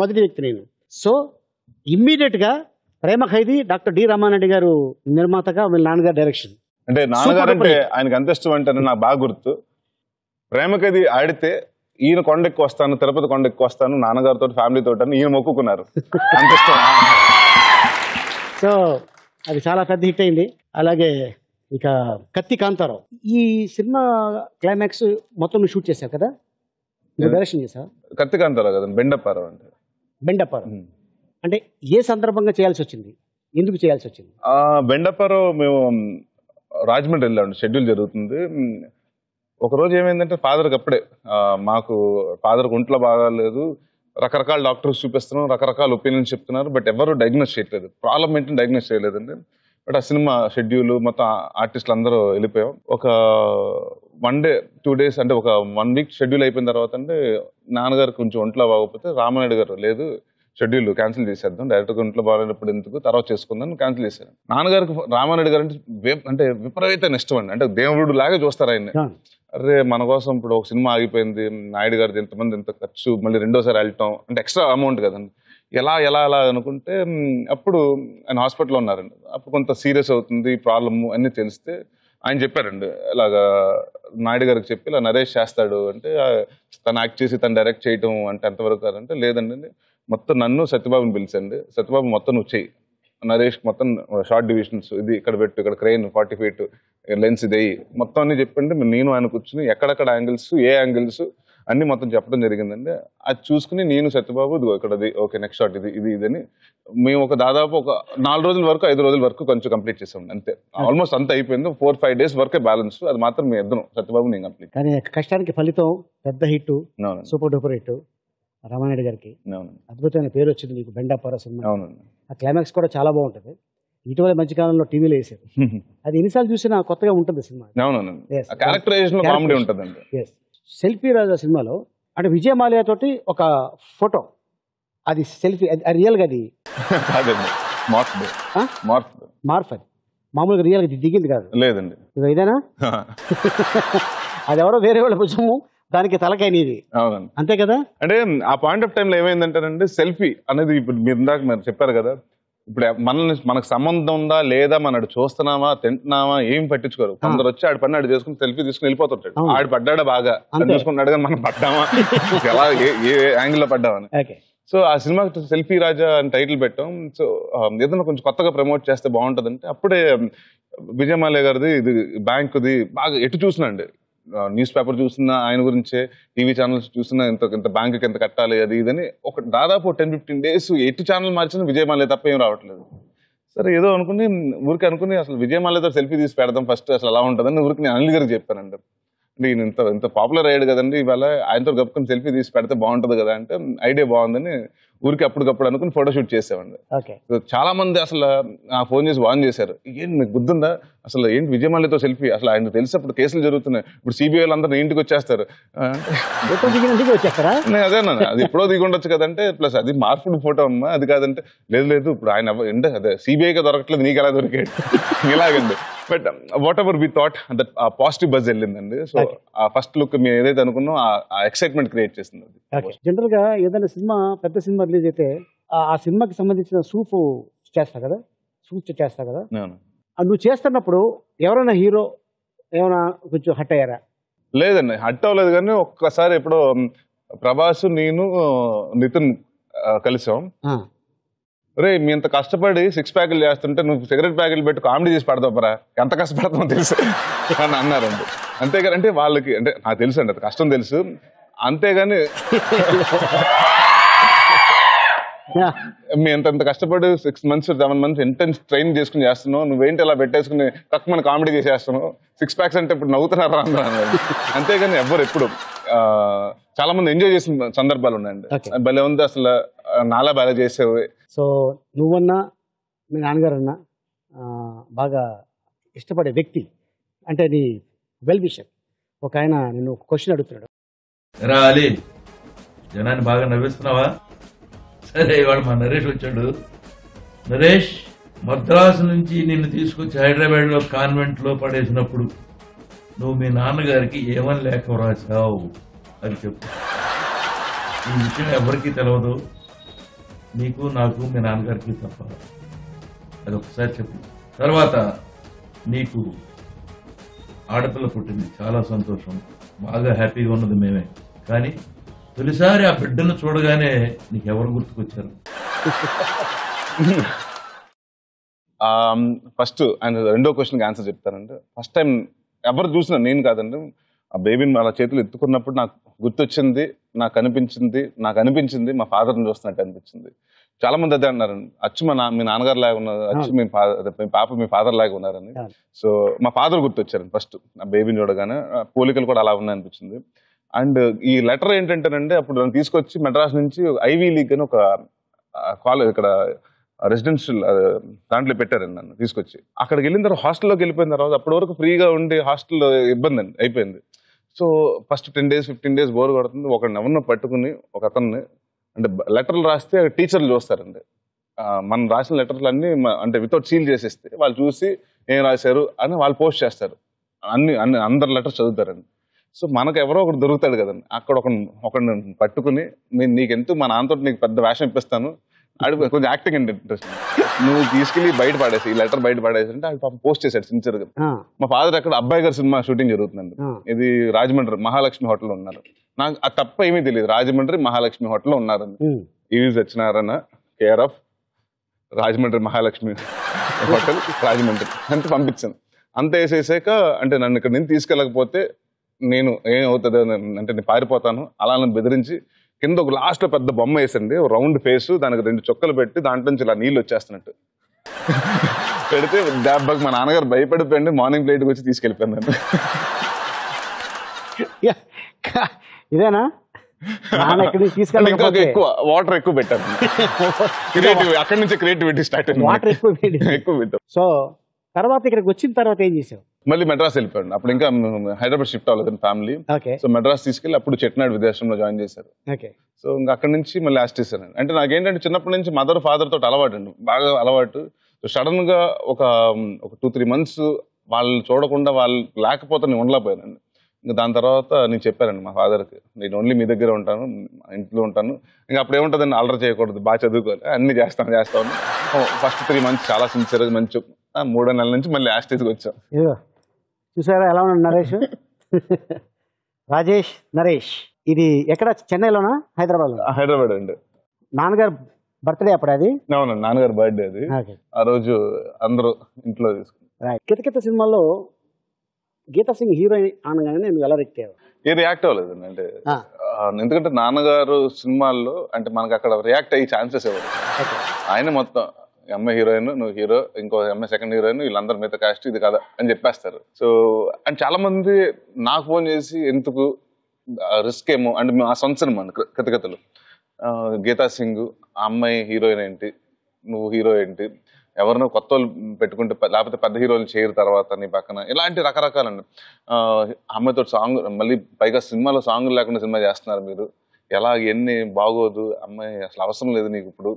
మొదటి వ్యక్తి నేను. సో ఇమ్మీడియట్గా ప్రేమ ఖైదీ డాక్టర్ డి రామారెడ్డి గారు నిర్మాతగా వీళ్ళ నాన్నగారు డైరెక్షన్. అంటే నాన్నగారు అంటే. ఆయనకు అంత ఇష్టం అంటే నాకు బాగా గుర్తు. ప్రేమకది ఆడితే ఈయన కొండెక్కి వస్తాను తిరుపతి కొండెక్కి వస్తాను నాన్నగారితో ఫ్యామిలీ తోటి అని ఈయన మొక్కుకున్నారు. అంత ఇష్టం సో అది చాలా పెద్ద హిట్ అయింది. అలాగే ఇక కత్తి కాంతారావు. ఈ సినిమా క్లైమాక్స్ మొత్తం షూట్ చేసావు కదా? డైరెక్షన్ చేసావు? కత్తికాంతారావు కదండి బెండప్పారావు అంటే. బెండప్పారు అంటే ఏ సందర్భంగా చేయాల్సి వచ్చింది? ఎందుకు చేయాల్సి వచ్చింది? బెండపరో మేము రాజమండ్రి వెళ్ళాం షెడ్యూల్ జరుగుతుంది. మ్, ఒక రోజు ఏమైందంటే ఫాదర్కి అప్పుడే మాకు ఫాదర్కి ఒంట్లో బాగాలేదు రకరకాల డాక్టర్స్ చూపిస్తున్నాం రకరకాల ఒపీనియన్స్ చెప్తున్నారు బట్ ఎవరు డయాగ్నోస్ చేయట్లేదు. ప్రాబ్లం ఏంటని డయాగ్నోస్ చేయలేదండి. బట్ ఆ సినిమా షెడ్యూల్ మొత్తం ఆర్టిస్టులు అందరూ వెళ్ళిపోయాం. ఒక వన్ డే టూ డేస్ అంటే ఒక వన్ వీక్ షెడ్యూల్ అయిపోయిన తర్వాత అంటే నాన్నగారు కొంచెం ఒంట్లో బాగోకపోతే రామనాయుడు గారు లేదు షెడ్యూల్ క్యాన్సిల్ చేసేద్దాం. డైరెక్ట్గా ఇంట్లో బాగాలేనప్పుడు ఎందుకు? తర్వాత చేసుకుందాం క్యాన్సిల్ చేశారు. నాన్నగారికి రామారెడ్డి గారు అంటే అంటే విపరీతమైన ఇష్టం అండి. అంటే దేవుడు లాగా చూస్తారు ఆయన్ని. ఆ. అరే మన కోసం ఇప్పుడు ఒక సినిమా ఆగిపోయింది. నాయుడు గారిది ఎంతమంది ఎంత ఖర్చు మళ్ళీ రెండోసారి వెళ్ళటం. అంటే ఎక్స్ట్రా అమౌంట్ కదండి. ఎలా ఎలా ఎలా అనుకుంటే అప్పుడు ఆయన హాస్పిటల్లో ఉన్నారండి. అప్పుడు కొంత సీరియస్ అవుతుంది ప్రాబ్లమ్ అన్నీ తెలిస్తే ఆయన చెప్పారండి. ఇలాగా నాయుడు గారికి చెప్పి ఇలా నరేష్ చేస్తాడు అంటే తను యాక్ట్ చేసి తను డైరెక్ట్ చేయటం అంటే ఎంతవరకు కాదంటే లేదండి మొత్తం నన్ను సత్యబాబుని పిలిచండి. సత్యబాబు మొత్తం నువ్వు చెయ్యి. నరేష్ మొత్తం షార్ట్ డివిజన్స్ ఇది ఇక్కడ పెట్టు ఇక్కడ క్రెయిన్ ఫార్టీ ఫీట్ లెన్స్ ఇది మొత్తం అన్ని చెప్పండి. నేను ఆయన కూర్చుని ఎక్కడెక్కడ యాంగిల్స్ ఏ యాంగిల్స్ అన్ని మొత్తం చెప్పడం జరిగిందండి. అది చూసుకుని నేను సత్యబాబు ఇదిగో ఇక్కడ ఓకే నెక్స్ట్ షాట్ ఇది ఇది ఇదని మేము ఒక దాదాపు ఒక నాలుగు రోజుల వరకు ఐదు రోజుల వరకు కొంచెం కంప్లీట్ చేసాం అంతే. ఆల్మోస్ట్ అంత అయిపోయింది. ఫోర్ ఫైవ్ డేస్ వరకే బ్యాలెన్స్ అది మాత్రం మీ ఇద్దరం సత్యబాబు నేను కంప్లీట్ కానీ కష్టానికి ఫలితం పెద్ద hit super duper hit Ramanaidu గారికి. అద్భుతమైన పేరు వచ్చింది మీకు బెండాపర సినిమా. అవునండి. ఆ క్లైమాక్స్ కూడా చాలా బాగుంటుంది. ఇటీవల మధ్యకాలంలో టీవీలో వేసారు అది ఎన్నిసార్లు చూసినా కొత్తగా ఉంటుంది సినిమా. Characterization comedy. ఉంటుందండి. సెల్ఫీ రాజా సినిమాలో అంటే విజయమాల్యా తోటి ఒక ఫోటో. అది సెల్ఫీ అది రియల్గా అది. మార్ఫ్ అది. మామూలుగా రియల్గా దిగింది కాదు. లేదండి. ఇది ఇదేనా? అది ఎవరో వేరే వాళ్ళ భుజము దానికి తలకాయ నీది. అవునండి. అంతే కదా? అంటే ఆ పాయింట్ ఆఫ్ టైంలో ఏమైందంటేనండి సెల్ఫీ అనేది ఇప్పుడు మీరు ఇందాక మీరు చెప్పారు కదా ఇప్పుడు మనల్ని మనకు సంబంధం ఉందా లేదా మన చూస్తున్నామా తింటున్నామా ఏం పట్టించుకోరు. కొందరు వచ్చి ఆడి పని ఆడు చేసుకుని సెల్ఫీ తీసుకుని వెళ్ళిపోతుంటాడు. ఆడు పడ్డాడా బాగా. చూసుకున్నాడు కానీ మనం పడ్డామా? ఎలా ఏ యాంగిల్లో పడ్డామని. సో ఆ సినిమాకి సెల్ఫీ రాజా అని టైటిల్ పెట్టాం. సో ఏదైనా కొంచెం కొత్తగా ప్రమోట్ చేస్తే బాగుంటుందంటే అప్పుడే విజయమాల్య గారిది ఇది బ్యాంకుది బాగా ఎటు చూసినండి న్యూస్ పేపర్ చూస్తున్నా ఆయన గురించే టీవీ ఛానల్స్ చూస్తున్నా ఇంత ఇంత బ్యాంకుకి ఎంత కట్టాలి అది ఇదని ఒక దాదాపు టెన్ ఫిఫ్టీన్ డేస్ ఎటు ఛానల్ మార్చినా విజయమాల్య తప్ప ఏం రావట్లేదు. సరే ఏదో అనుకుని ఊరికి అనుకుని అసలు విజయమాల్యతో సెల్ఫీ తీసి పెడదాం ఫస్ట్ అసలు అలా ఉంటుందని ఊరికి నేను అనిల్ గారికి చెప్పానండి. అంటే ఈయన ఇంత ఇంత పాపులర్ అయ్యాడు కదండి ఇవాళ ఆయనతో గప్పుకొని సెల్ఫీ తీసి పెడితే బాగుంటుంది కదా అంటే ఐడియా బాగుందని ఊరికి అప్పటికప్పుడు అనుకుని ఫోటోషూట్ సో చాలా మంది అసలు ఆ ఫోన్ చేసి వాన్ చేశారు. ఏంటి మీకు బుద్ధుందా? అసలు ఏంటి విజయమాల్యతో సెల్ఫీ? అసలు ఆయన తెలిసి అప్పుడు కేసులు జరుగుతున్నాయి. ఇప్పుడు సిబిఐ వాళ్ళందరూ నీ ఇంటికి వచ్చేస్తారు. నేను అదేనా అది ఎప్పుడో దిగి ఉండొచ్చు కదంటే ప్లస్ అది మార్పుడు ఫోటో అమ్మా. అది కాదంటే లేదు లేదు ఇప్పుడు ఆయన అంటే అదే సిబిఐకి దొరకట్లేదు నీకు ఎలా దొరికాడు? ఇలాగండి. But whatever we thought that ఆ పాజిటివ్ బజ్ వెళ్ళిందండి. సో ఆ ఫస్ట్ లుక్ మేము ఏదైతే అనుకున్నాం ఆ ఎక్సైట్మెంట్ క్రియేట్ చేసింది అది. జనరల్గా ఏదైనా సినిమా పెద్ద సినిమా రిలీజ్ అయితే ఆ- సినిమాకి సంబంధించిన సూప్ చేస్తా కదా? సూప్ చేస్తా కదా. అది నువ్వు చేస్తున్నప్పుడు ఎవరైనా హీరో ఏమైనా కొంచెం హట్ అయ్యారా? లేదండి హట్ అవ్వలేదు కానీ ఒక్కసారి ఎప్పుడో ప్రభాస్ నేను నితిన్ కలిసాం. రే మీ ఇంత కష్టపడి సిక్స్ ప్యాకులు చేస్తుంటే నువ్వు సిగరెట్ ప్యాకులు పెట్టి కామెడీ చేసి పడతావురా ఎంత కష్టపడతామో తెలుసు. అని అన్నారండి. అంతేగాని అంటే వాళ్ళకి అంటే నాకు తెలుసు అండి అది కష్టం తెలుసు. అంతేగాని యా. మీ ఎంత ఎంత కష్టపడి six months seven months intense train చేసుకుని చేస్తున్నావు. నువ్వేంటి ఇలా పెట్టేసుకుని తక్కువ మన కామెడీ చేసేస్తున్నావు? సిక్స్ ప్యాక్స్ అంటే ఇప్పుడు నవ్వుతున్నారా అన్నారు. అంతేగాని ఎవ్వరు ఎప్పుడు. చాలా మంది ఎంజాయ్ చేసిన సందర్భాలు ఉన్నాయండి. భలే ఉంది అసలు. నాలా బాగా చేసేవి. సో నువ్వన్నా మీ నాన్నగారన్నా ఆ, బాగా ఇష్టపడే వ్యక్తి అంటే నీ వెల్ విషర్ ఒక ఆయన నిన్ను ఒక క్వశ్చన్ అడుగుతున్నాడు. రా అలీ జనాన్ని బాగా నవ్విస్తున్నావా? సరే వాడు మా నరేష్ వచ్చాడు. నరేష్ మద్రాసు నుంచి నిన్ను తీసుకొచ్చి హైదరాబాద్లో కాన్వెంట్లో పడేసినప్పుడు నువ్వు మీ నాన్నగారికి ఏమని లేఖ రాశావు అని చెప్పు. ఈ విషయం ఎవరికీ తెలియదు నీకు నాకు మీ నాన్నగారికి తప్ప. అది ఒకసారి చెప్పు. తర్వాత నీకు ఆడపిల్ల పుట్టింది. చాలా సంతోషం. బాగా హ్యాపీగా ఉన్నది మేమే. కానీ తొలిసారి ఆ బిడ్డను చూడగానే నీకు ఎవరు గుర్తుకొచ్చారు ఫస్ట్ ఆయన రెండో క్వశ్చన్కి ఆన్సర్ చెప్తానండి ఫస్ట్ టైం ఎవరు చూసినా నేను కాదండి. ఆ బేబీని అలా చేతులు ఎత్తుకున్నప్పుడు నాకు గుర్తొచ్చింది నాకు అనిపించింది నాకు అనిపించింది మా ఫాదర్ని చూస్తున్నట్టు అనిపించింది. చాలా మంది అదే అన్నారు అచ్చు మా నా మీ నాన్నగారు లాగా ఉన్నారు అచ్చు మీ ఫాదర్ మీ పాప మీ ఫాదర్ లాగా ఉన్నారని. సో మా ఫాదర్ గుర్తొచ్చారు ఫస్ట్ నా బేబీని చూడగానే. పోలికలు కూడా అలా ఉన్నాయి అనిపించింది అండ్ ఈ లెటర్ ఏంటంటేనంటే అప్పుడు నన్ను తీసుకొచ్చి మెడ్రాస్ నుంచి ఐవీ లీగ్ అని ఒక కాలేజ్ ఇక్కడ రెసిడెన్షియల్ దాంట్లో పెట్టారండి నన్ను తీసుకొచ్చి. అక్కడికి వెళ్ళిన తర్వాత హాస్టల్లోకి వెళ్ళిపోయిన తర్వాత అప్పటి వరకు ఫ్రీగా ఉండి హాస్టల్లో ఇబ్బంది అండి అయిపోయింది. So first ten days fifteen days bore కొడుతుంది. ఒక ఎవరినో పట్టుకుని ఒక అతన్ని అంటే లెటర్లు రాస్తే టీచర్లు చూస్తారండి. మనం రాసిన లెటర్లు అన్నీ అంటే వితౌట్ సీల్ చేసేస్తే వాళ్ళు చూసి ఏం రాశారు? అని వాళ్ళు పోస్ట్ చేస్తారు. అన్ని అన్ని అందరు లెటర్స్ చదువుతారండి. సో మనకు ఎవరో ఒకటి దొరుకుతాడు కదండి. అక్కడ ఒక ఒకడిని పట్టుకుని నేను నీకెందుకు మా నాన్నతో నీకు పెద్ద వేషం ఇప్పిస్తాను. అడుగు కొంచెం యాక్టింగ్ అంటే ఇంట్రెస్ట్ నువ్వు తీసుకెళ్ళి బయట పడేసి ఈ లెటర్ బయట పడేసి అంటే అది పాపం పోస్ట్ చేశాడు సిన్సియర్గా మా ఫాదర్ అక్కడ అబ్బాయి గారి సినిమా షూటింగ్ జరుగుతుందండి. ఇది రాజమండ్రి మహాలక్ష్మి హోటల్లో ఉన్నారు. నాకు ఆ తప్ప ఏమీ తెలియదు. రాజమండ్రి మహాలక్ష్మి హోటల్లో ఉన్నారని ఉమ్, EV Satyanarayana care of Rajahmundry Mahalakshmi hotel Rajahmundry. అంత పంపించాను. అంత వేసేసాక అంటే నన్ను ఇక్కడ నుంచి తీసుకెళ్ళకపోతే నేను ఏమవుతుంది అంటే నేను పారిపోతాను. అలా బెదిరించి కింద ఒక లాస్ట్లో పెద్ద బొమ్మ వేసండి రౌండ్ ఫేస్ దానికి రెండు చుక్కలు పెట్టి దాంట్లో నుంచి ఇలా నీళ్ళు వచ్చేస్తున్నట్టు. పెడితే దెబ్బకి మా నాన్నగారు భయపడిపోయింది. మార్నింగ్ ఫ్లైట్కి వచ్చి తీసుకెళ్ళిపోయిందండి ఇదేనా? ఎక్కువ వాటర్ ఎక్కువ పెట్టాను. క్రియేటివ్ అక్కడి నుంచి క్రియేటివిటీ స్టార్ట్ వాటర్ ఎక్కువ. ఎక్కువ పెట్టాం సో తర్వాత ఇక్కడికి వచ్చిన తర్వాత ఏం చేసావు? మళ్ళీ మెడ్రాస్ వెళ్ళిపోయాడు. అప్పుడు ఇంకా హైదరాబాద్ షిఫ్ట్ అవ్వలేదు ఫ్యామిలీ. సో మెడ్రాస్ తీసుకెళ్ళి అప్పుడు చెట్నాడు విద్యాశ్రమంలో జాయిన్ చేశారు. ఓకే. సో ఇంకా అక్కడి నుంచి మళ్ళీ ఆస్టిస్తాను అంటే నాకేంటంటే చిన్నప్పటి నుంచి మదర్ ఫాదర్ తోటి అలవాటు అండి. బాగా అలవాటు. సో సడన్గా ఒక ఒక టూ త్రీ మంత్స్ వాళ్ళు చూడకుండా వాళ్ళు లేకపోతే నేను ఉండలేకపోయానండి. ఇంకా దాని తర్వాత నేను చెప్పానండి మా ఫాదర్కి నేను ఓన్లీ మీ దగ్గర ఉంటాను మా ఇంట్లో ఉంటాను. ఇంకా అప్పుడు ఏముంటుందండి? అల్లరి చేయకూడదు బాగా చదువుకోవాలి. అన్ని చేస్తాను చేస్తాను. ఫస్ట్ త్రీ మంత్స్ చాలా సిన్సియర్గా మంచి మూడో నెలల నుంచి మళ్ళీ ఆస్టేజ్కి వచ్చాం. చూసారా ఎలా ఉన్నాడు నరేష్? రాజేష్ నరేష్. ఇది ఎక్కడ? చెన్నైలోనా? హైదరాబాద్లో? హైదరాబాద్ అండి. నాన్నగారు బర్త్డే అప్పుడు అది? అవునండి నాన్నగారు బర్త్డే అది. ఆ రోజు అందరూ ఇంట్లో తీసుకున్నారు. రైట్ కితకిత సినిమాలో గీతా సింగ్ హీరోయిన్ అనగానే నేను ఎలా రెక్కావు ఏ రియాక్ట్ అవ్వలేదండి అంటే ఎందుకంటే నాన్నగారు సినిమాల్లో అంటే మనకు అక్కడ రియాక్ట్ అయ్యే ఛాన్సెస్ ఇవ్వరు ఆయన మొత్తం అమ్మాయి హీరోయిన్ నువ్వు హీరో ఇంకో అమ్మాయి సెకండ్ హీరోయిన్ వీళ్ళందరూ మిగతా కాస్ట్ ఇది కదా అని చెప్పేస్తారు. సో అండ్ చాలా మంది నాకు ఫోన్ చేసి ఎందుకు రిస్క్ ఏమో అంటే మా సొంత సినిమా అండి కథకథలు గీతా సింగ్ ఆ అమ్మాయి హీరోయిన్ ఏంటి నువ్వు హీరో ఏంటి ఎవరినో కొత్త వాళ్ళు పెట్టుకుంటే లేకపోతే పెద్ద హీరోలు చేయరు తర్వాత నీ పక్కన ఇలాంటి రకరకాలండి. అమ్మాయితో సాంగ్ మళ్ళీ పైగా సినిమాలో సాంగ్ లేకుండా సినిమా చేస్తున్నారు మీరు. ఎలా ఎన్ని బాగోదు అమ్మాయి అసలు అవసరం లేదు నీకు ఇప్పుడు.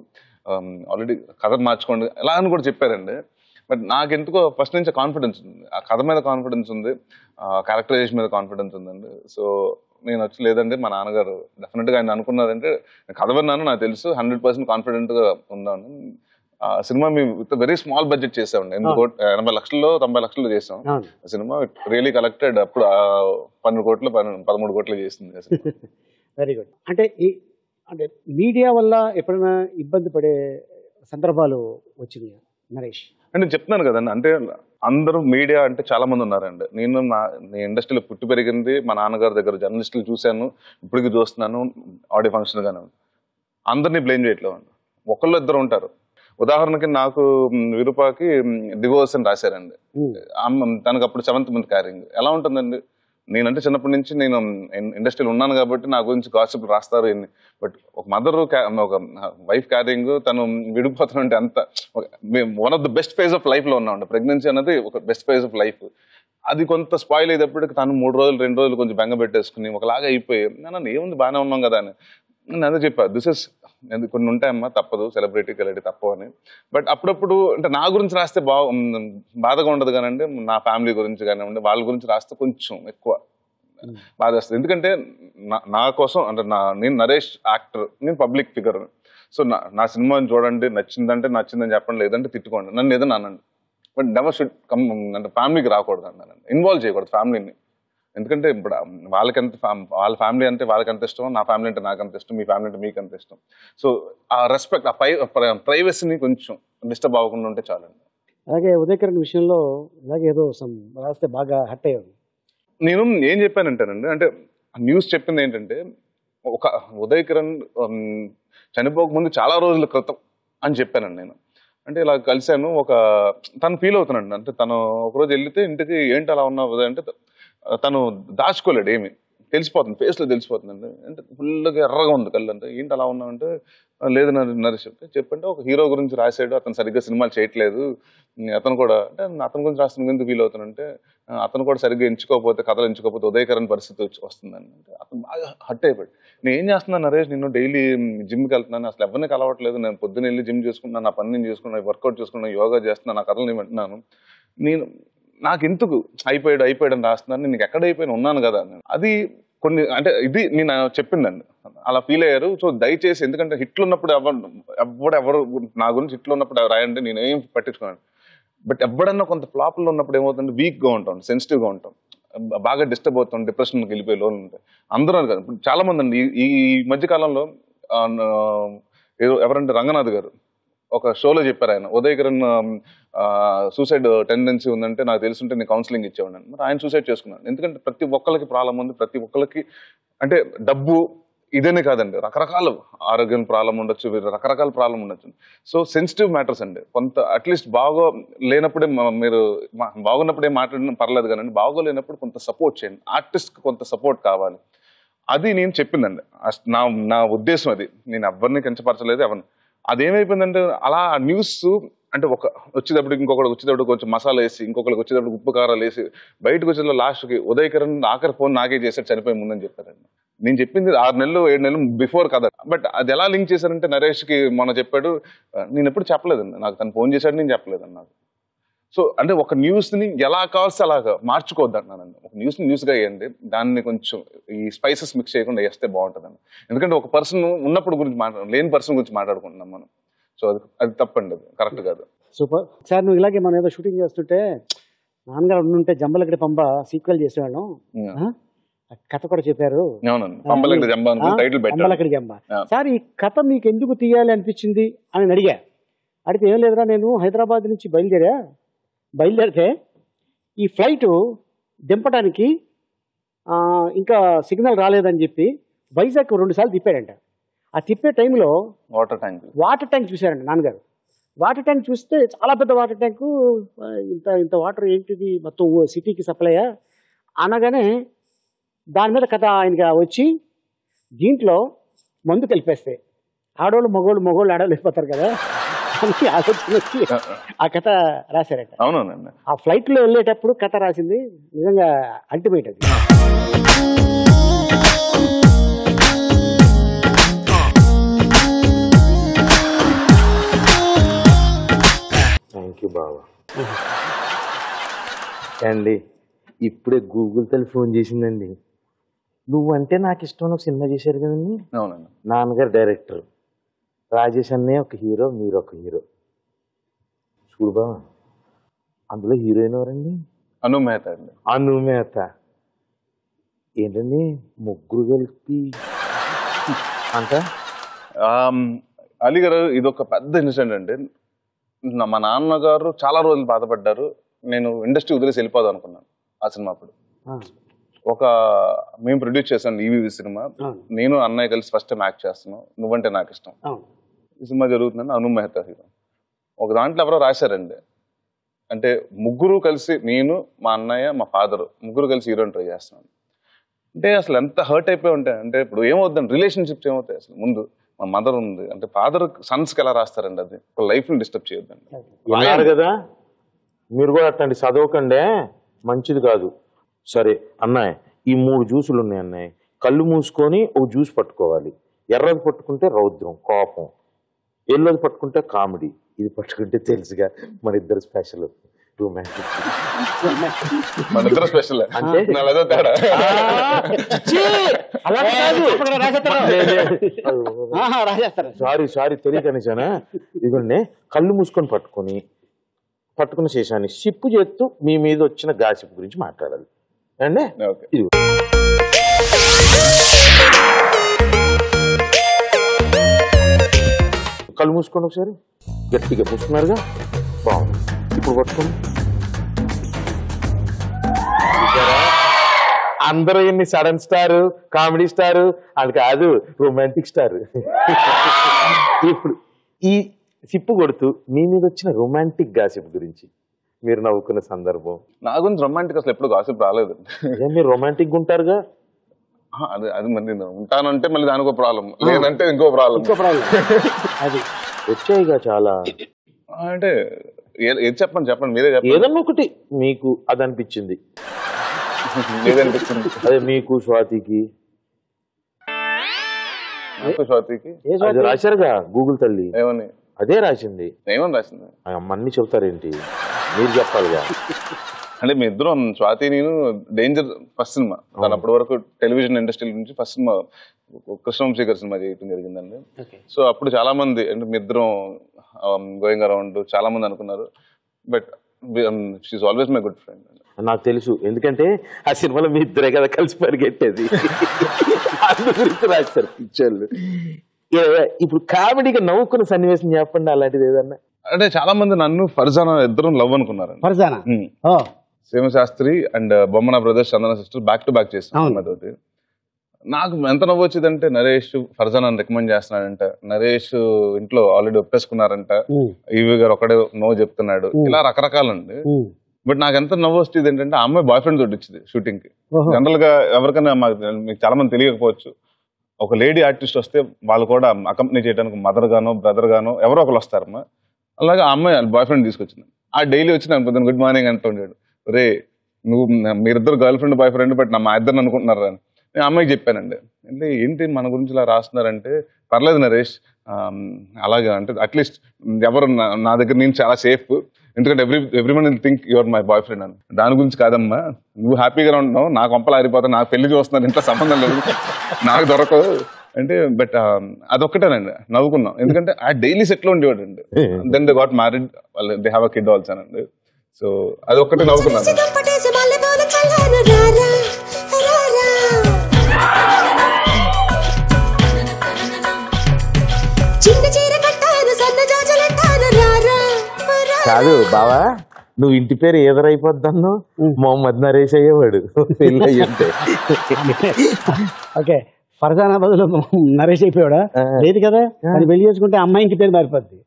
ఆల్రెడీ కథ మార్చుకోండి ఎలా అని కూడా చెప్పారండి. బట్ నాకెందుకో ఫస్ట్ నుంచి కాన్ఫిడెన్స్ ఉంది. ఆ కథ మీద కాన్ఫిడెన్స్ ఉంది. క్యారెక్టరైజేషన్ మీద కాన్ఫిడెన్స్ ఉందండి. సో నేను వచ్చి లేదండి మా నాన్నగారు డెఫినెట్గా ఆయన అనుకున్నారంటే నేను కథ విన్నాను నాకు తెలుసు హండ్రెడ్ పర్సెంట్ కాన్ఫిడెంట్గా ఉన్నాను ఆ సినిమా మేము విత్ వెరీ స్మాల్ బడ్జెట్ చేసామండి. ఎనిమిది కోట్ ఎనభై లక్షల్లో తొంభై లక్షల్లో చేసాం. సినిమా రియలీ కలెక్టెడ్ అప్పుడు పన్నెండు కోట్లు పన్నెండు పదమూడు కోట్లు చేసింది వెరీ గుడ్ అంటే ఈ అంటే మీడియా వల్ల ఎప్పుడైనా ఇబ్బంది పడే సందర్భాలు వచ్చినాయి నరేష్? అంటే నేను చెప్తున్నాను కదండి. అంటే అందరూ మీడియా అంటే చాలా మంది ఉన్నారండి. నేను నా నేను ఇండస్ట్రీలో పుట్టి పెరిగింది మా నాన్నగారి దగ్గర జర్నలిస్టులు చూశాను ఇప్పటికీ చూస్తున్నాను ఆడియో ఫంక్షన్ గానే. ఉంది అందరినీ బ్లేమ్ చేయట్లేదు. అండి ఒకళ్ళు ఇద్దరు ఉంటారు. ఉదాహరణకి నాకు విరూపాకి డివోర్స్ అని రాశారండి. తనకు అప్పుడు సెవెంత్ మంత్ క్యారింగ్. ఎలా ఉంటుందండి? నేనంటే చిన్నప్పటి నుంచి నేను ఇండస్ట్రీలో ఉన్నాను కాబట్టి నా గురించి గాసిప్ రాస్తారు బట్ ఒక మదర్ ఒక వైఫ్ క్యారింగ్ తను విడిపోతుంటే అంత one of the best phase of లైఫ్లో ఉన్నామండి ప్రెగ్నెన్సీ అనేది ఒక బెస్ట్ ఫేజ్ ఆఫ్ లైఫ్ అది కొంత స్పాయిల్ అయ్యేటప్పటికి తను మూడు రోజులు రెండు రోజులు కొంచెం బెంగ పెట్టేసుకుని ఒకలాగా అయిపోయి నన్ను ఏముంది బాగానే ఉన్నాం కదా అని. నేను అదే చెప్పా దిస్ ఇస్ కొన్ని ఉంటాయమ్మా తప్పదు సెలబ్రిటీ కలిగి తప్పవు అని. బట్ అప్పుడప్పుడు అంటే నా గురించి రాస్తే బా బాధగా ఉండదు కానండి నా ఫ్యామిలీ గురించి కానివ్వండి వాళ్ళ గురించి రాస్తే కొంచెం ఎక్కువ బాధ వస్తుంది ఎందుకంటే నా- నా కోసం అంటే నా నేను నరేష్ యాక్టర్ నేను పబ్లిక్ ఫిగర్. సో నా నా సినిమాని చూడండి నచ్చిందంటే నచ్చిందని చెప్పండి లేదంటే తిట్టుకోండి. నన్ను ఏదైనా అనండి. బట్ నెవర్ షుడ్ కమ్ అంటే ఫ్యామిలీకి రాకూడదు అన్నాను ఇన్వాల్వ్ చేయకూడదు ఫ్యామిలీని ఎందుకంటే ఇప్పుడు వాళ్ళకి ఎంత fam- వాళ్ళ ఫ్యామిలీ అంటే వాళ్ళకి ఎంత ఇష్టం నా ఫ్యామిలీ అంటే నాకు అంత ఇష్టం మీ ఫ్యామిలీ అంటే మీకు అంత ఇష్టం. సో ఆ రెస్పెక్ట్ ఆ పై ప్రైవసీని కొంచెం డిస్టర్బ్ అవ్వకుండా ఉంటే చాలండి. అలాగే ఉదయకరణ్ విషయంలో ఇలాగే ఏదో రాస్తే బాగా హట్ అయ్యాడు నేను ఏం చెప్పానంటేనండి అంటే న్యూస్ చెప్పింది ఏంటంటే ఒక ఉదయ్ కిరణ్ ఉమ్, చనిపోక ముందు చాలా రోజుల క్రితం అని చెప్పానండి నేను. అంటే ఇలా కలిశాను ఒక తను ఫీల్ అవుతున్నాడు అంటే తను ఒకరోజు వెళ్తే ఇంటికి ఏంటి అలా ఉన్నావు ఉదయ్ అంటే తను దాచుకోలేడు ఏమి. తెలిసిపోతుంది ఫేస్లో తెలిసిపోతుంది అంటే ఫుల్గా ఎర్రగా ఉంది కళ్ళు అంటే ఏంటి అలా ఉన్నామంటే లేదు నరేష్ చెప్తే చెప్పంటే ఒక హీరో గురించి రాశాడు అతను సరిగ్గా సినిమాలు చేయట్లేదు అతను కూడా అంటే అతని గురించి రాసిన ఎందుకు ఫీల్ అవుతానంటే అతను కూడా సరిగ్గా ఎంచుకోకపోతే కథలు ఎంచుకోకపోతే ఉదయకరణ పరిస్థితి వచ్చి వస్తుందని. అంటే అతను బాగా హట్ అయిపోయాడు. నేను ఏం చేస్తున్నాను నరేష్ నేను డైలీ జిమ్కి వెళ్తున్నాను అసలు ఎవరిని కలవట్లేదు నేను పొద్దున్న వెళ్ళి జిమ్ చేసుకుంటున్నాను నా పని నేను చేసుకున్నాను వర్కౌట్ చేసుకున్నాను యోగా చేస్తున్నాను నా కథలు నేను వింటున్నాను. నేను నాకు ఎందుకు అయిపోయాడు అయిపోయాడు అని రాస్తున్నాను. నేను ఎక్కడ అయిపోయినా? ఉన్నాను కదా అని. అది కొన్ని అంటే ఇది నేను చెప్పిందండి. అలా ఫీల్ అయ్యారు. సో దయచేసి ఎందుకంటే హిట్లు ఉన్నప్పుడు ఎవరు ఎవడు ఎవరు నా గురించి హిట్లు ఉన్నప్పుడు రాయండి నేను ఏం పట్టించుకున్నాను బట్ ఎవడన్నా కొంత ఫ్లాప్లో ఉన్నప్పుడు ఏమవుతుంది వీక్గా ఉంటాం సెన్సిటివ్గా ఉంటాం. బాగా డిస్టర్బ్ అవుతాం డిప్రెషన్కి వెళ్ళిపోయే లోన్ ఉంటాయి అందరూ అని కాదు ఇప్పుడు చాలా మంది అండి. ఈ ఈ మధ్యకాలంలో ఎవరంటే రంగనాథ్ గారు. ఒక షోలో చెప్పారు ఆయన. ఉదయకరణ్ సూసైడ్ టెండెన్సీ ఉందంటే నాకు తెలుసుంటే నేను కౌన్సిలింగ్ ఇచ్చేవాడిని మరి ఆయన సూసైడ్ చేసుకున్నాను ఎందుకంటే ప్రతి ఒక్కరికి ప్రాబ్లం ఉంది ప్రతి ఒక్కరికి అంటే డబ్బు ఇదేనే కాదండి. రకరకాల ఆరోగ్యం ప్రాబ్లం ఉండొచ్చు రకరకాల ప్రాబ్లం ఉండొచ్చు. సో సెన్సిటివ్ మ్యాటర్స్ అండి. కొంత అట్లీస్ట్ బాగో లేనప్పుడే మీరు బాగున్నప్పుడే మాట్లాడిన పర్లేదు కానీ బాగోలేనప్పుడు కొంత సపోర్ట్ చేయండి. ఆర్టిస్ట్కి కొంత సపోర్ట్ కావాలి. అది నేను చెప్పిందండి. అస్- నా నా ఉద్దేశం అది. నేను ఎవరిని కించపరచలేదు ఎవరిని అదేమైపోయిందంటే అలా న్యూస్ అంటే ఒక వచ్చేటప్పుడు ఇంకొకటి వచ్చేటప్పుడు కొంచెం మసాలా వేసి ఇంకొకరికి వచ్చేటప్పుడు ఉప్పు కారాలు వేసి బయటకు వచ్చేటప్పుడు లాస్ట్కి ఉదయకరణ్ ఆఖరి ఫోన్ నాకే చేశాడు చనిపోయి ముందని చెప్పారండి. నేను చెప్పింది ఆరు నెలలు ఏడు నెలలు బిఫోర్ కదా బట్ అది ఎలా లింక్ చేశారంటే నరేష్కి మొన్న చెప్పాడు నేను ఎప్పుడు చెప్పలేదండి. నాకు తను ఫోన్ చేశాడు నేను చెప్పలేదండి నాకు. సో అంటే ఒక న్యూస్ని ఎలా కావాల్సి అలాగా మార్చుకోవద్దు అంటున్నానండి ఒక న్యూస్ని న్యూస్గా వేయండి. దాన్ని కొంచెం ఈ స్పైసెస్ మిక్స్ చేయకుండా వేస్తే బాగుంటుందండి ఎందుకంటే ఒక పర్సన్ ఉన్నప్పుడు గురించి మాట్లాడ లేని పర్సన్ గురించి మాట్లాడుకుంటున్నాం మనం. సో అది అది తప్పండి అది. కరెక్ట్ కాదు. సూపర్. సార్ నువ్వు ఇలాగే మనం ఏదో షూటింగ్ చేస్తుంటే నాన్నగారు ఉండుంటే జంబలగడి పంబ సీక్వెల్ చేసేవాళ్ళం. కథ కూడా చెప్పారు. పంపలకి జంబ. సార్ ఈ కథ మీకు ఎందుకు తీయాలి అనిపించింది అని అడిగా. అడిగితే ఏం లేదురా నేను హైదరాబాద్ నుంచి బయలుదేరా. బయలుదేరితే ఈ ఫ్లైట్ దింపడానికి ఇంకా సిగ్నల్ రాలేదని చెప్పి వైజాగ్ రెండుసార్లు తిప్పాడంట. ఆ తిప్పే టైంలో వాటర్ ట్యాంక్. వాటర్ ట్యాంక్ చూశారండి నాన్నగారు. వాటర్ ట్యాంక్ చూస్తే చాలా పెద్ద వాటర్ ట్యాంకు. ఇంత ఇంత వాటర్ ఏంటిది? మొత్తం సిటీకి సప్లైయా అనగానే దాని మీద కథ ఆయనకి వచ్చి దీంట్లో మందు కలిపేస్తే. ఆడవాళ్ళు మగవాళ్ళు మగవాళ్ళు ఆడవాళ్ళు వెళ్ళిపోతారు కదా. అని ఆలోచన వచ్చి ఆ కథ రాశారట. అవునండి ఆ ఫ్లైట్లో వెళ్ళేటప్పుడు కథ రాసింది నిజంగా అల్టిమేట్ అది. థ్యాంక్ యూ బాబా అండి ఇప్పుడే గూగుల్ తల్లి ఫోన్ చేసిందండి. నువ్వంటే నాకు ఇష్టం ఒక సినిమా చేశారు కదండి. అవునండి. నాన్నగారు డైరెక్టర్. రాజేష్ అన్నయ్య ఒక హీరో మీరు ఒక హీరో. చూడు బావ అందులో హీరోయిన్ ఎవరండి? అను మేత అండి. అను మేత. ఏంటండి? ముగ్గురు కలిపి అంట అలీ గారు ఇది ఒక పెద్ద ఇన్సిడెంట్ అండి. మా నాన్నగారు చాలా రోజులు బాధపడ్డారు. నేను ఇండస్ట్రీ వదిలేసి వెళ్ళిపోదాం అనుకున్నాను ఆ సినిమా అప్పుడు. ఒక మేము ప్రొడ్యూస్ చేసాం ఈవీవి సినిమా. నేను అన్నయ్య కలిసి ఫస్ట్ టైం యాక్ట్ చేస్తున్నాం. నువ్వంటే నాకు ఇష్టం. ఈ సినిమా జరుగుతుందని అను మెహతా హీరో ఒక దాంట్లో ఎవరో రాశారండి అంటే ముగ్గురు కలిసి నేను మా అన్నయ్య మా ఫాదర్ ముగ్గురు కలిసి హీరోని ట్రై చేస్తున్నాను అంటే అసలు ఎంత హర్ట్ అయిపోయి ఉంటాయి అంటే ఇప్పుడు ఏమవుతుంది రిలేషన్షిప్స్ ఏమవుతాయి అసలు? ముందు మా మదర్ ఉంది. అంటే ఫాదర్ సన్స్కి ఎలా రాస్తారండి అది? ఒక లైఫ్ని డిస్టర్బ్ చేయొద్దండి. కదా? మీరు కూడా అట్లాంటి చదవకండే మంచిది కాదు. సరే అన్నయ్య ఈ మూడు జ్యూసులు ఉన్నాయి అన్నయ్య. కళ్ళు మూసుకొని ఓ జ్యూస్ పట్టుకోవాలి. ఎర్రది పట్టుకుంటే రౌద్రం కోపం. ఎల్లోది పట్టుకుంటే కామెడీ ఇది పట్టుకుంటే తెలుసుగా మన ఇద్దరు స్పెషల్ రొమాంటిక్ మన ఇద్దరు స్పెషల్ అంటే? నాలో తేడా అలా కాదు ఆహా, రాసేస్తారు సారీ సారీ తెలియకనిసానా ఇదిగోండి కళ్ళు మూసుకొని పట్టుకొని పట్టుకున్న శేషాన్ని సిప్పు చేస్తూ మీ మీద వచ్చిన గాసిప్ గురించి మాట్లాడాలి అండి ఓకే ఇది కళ్ళు మూసుకోండి ఒకసారి. గట్టిగా మూసుకున్నారుగా బాగుంది. ఇప్పుడు పట్టుకోండి? అందరూ ఇన్ని సడన్ స్టార్ కామెడీ స్టార్ అది కాదు రొమాంటిక్ స్టార్. ఇప్పుడు ఈ సిప్పు కొడుతూ మీ మీద వచ్చిన రొమాంటిక్ గాసిప్ గురించి మీరు నవ్వుకున్న సందర్భం? నా గురించి రొమాంటిక్ అసలు ఎప్పుడు గాసిప్ రాలేదు. మీరు రొమాంటిక్ ఉంటారుగా? అది అది మరి నేను ఉంటానంటే మళ్ళీ దానికో ప్రాబ్లం. లేదంటే ఇంకో ప్రాబ్లం. ఇంకో ప్రాబ్లం. అది వచ్చాయిగా చాలా. అంటే ఏ- ఏది చెప్పండి చెప్పండి మీరే చెప్పండి. ఏదన్నా ఒకటి మీకు అది అనిపించింది ఏదనిపించింది? అదే మీకు స్వాతికి. నాకు స్వాతికి? ఏ అది స్వాతి? రాశారుగా గూగుల్ తల్లి. ఏమని? అదే రాసింది. ఏమని రాసింది? అమ్మన్ని చెబుతారేంటి? మీరు చెప్పాలిగా. అంటే మీ ఇద్దరం స్వాతి నేను డేంజర్ ఫస్ట్ సినిమా. దాని అప్పటి వరకు టెలివిజన్ ఇండస్ట్రీ నుంచి ఫస్ట్ సినిమా కృష్ణవంశీకర్ సినిమా చేయటం జరిగిందండి. సో అప్పుడు చాలా మంది అంటే మీ ఇద్దరం గోయింగ్ అరౌండ్ చాలా మంది అనుకున్నారు. But she always my good friend నాకు తెలుసు. ఎందుకంటే ఆ సినిమాలో మీ ఇద్దరే కదా కలిసి పరిగెట్టేది. అందు గురించి రాశారు. పిక్చర్లు ఇప్పుడు కామెడీగా నవ్వుకున్న సన్నివేశం చెప్పండి అలాంటిది ఏదన్నా? అంటే చాలా మంది నన్ను ఫర్జానా ఇద్దరం లవ్ అనుకున్నారు Farzana? Shastri and Bommana brothers Chandana sister back to back చేస్తాను అవును. సినిమాతోటి నాకు ఎంత నవ్వు వచ్చిందంటే నరేష్ ఫర్జానాని రికమెండ్ చేస్తున్నాడంట. నరేష్ ఇంట్లో ఆల్రెడీ ఒప్పేసుకున్నారంట. ఈవి గారు ఒకడే నో చెప్తున్నాడు. ఇలా రకరకాలండి. బట్ నాకు ఎంత నవ్వు వస్తుంది ఏంటంటే ఆ అమ్మాయి బాయ్ ఫ్రెండ్ తోటి ఇచ్చింది షూటింగ్కి. జనరల్గా ఎవరికైనా మాకు మీకు చాలా మంది తెలియకపోవచ్చు. ఒక లేడీ ఆర్టిస్ట్ వస్తే వాళ్ళు కూడా అకంపెనీ చేయడానికి మదర్ గానో బ్రదర్ గానో ఎవరో ఒకరు వస్తారమ్మా. అలాగే ఆ అమ్మాయి బాయ్ ఫ్రెండ్ తీసుకొచ్చింది. ఆ డైలీ వచ్చి నాకు గుడ్ మార్నింగ్ అంటూ ఉండేడు. రే నువ్వు మీరిద్దరు girlfriend boyfriend but నా మా ఇద్దరు అనుకుంటున్నారు అని. నేను అమ్మాయికి చెప్పానండి. అంటే ఏంటి మన గురించి ఇలా రాస్తున్నారంటే పర్లేదు నరేష్ అలాగే అంటే అట్లీస్ట్ ఎవరు నా- దగ్గర నేను చాలా సేఫ్ ఎందుకంటే every everyone think your my boyfriend అని. దాని గురించి కాదమ్మా. నువ్వు హ్యాపీగా ఉంటున్నావు. నా కొంపలు ఆరిపోతా నాకు పెళ్ళి చూస్తున్నారు. ఇంట్లో సంబంధం లేదు. నాకు దొరకదు. అంటే బట్ అదొక్కటేనండి. నవ్వుకున్నాం. ఎందుకంటే ఆ డైలీ సెట్లో ఉండేవాడు అండి దెన్ దే గాట్ మ్యారీడ్ వాళ్ళు they have a kid also అండి సో అదొక్కటే నవ్వుకున్నాను. కాదు బావా నువ్వు ఇంటి పేరు ఎదురైపోద్దన్ను మొహమ్మద్ నరేష్ అయ్యేవాడు. పెళ్ళి అయ్యింటే. ఓకే ఫర్జానా బదులు నరేష్ అయిపోయాడా. లేదు కదా? అది పెళ్ళి చేసుకుంటే అమ్మాయి ఇంటి పేరు మారిపోద్ది.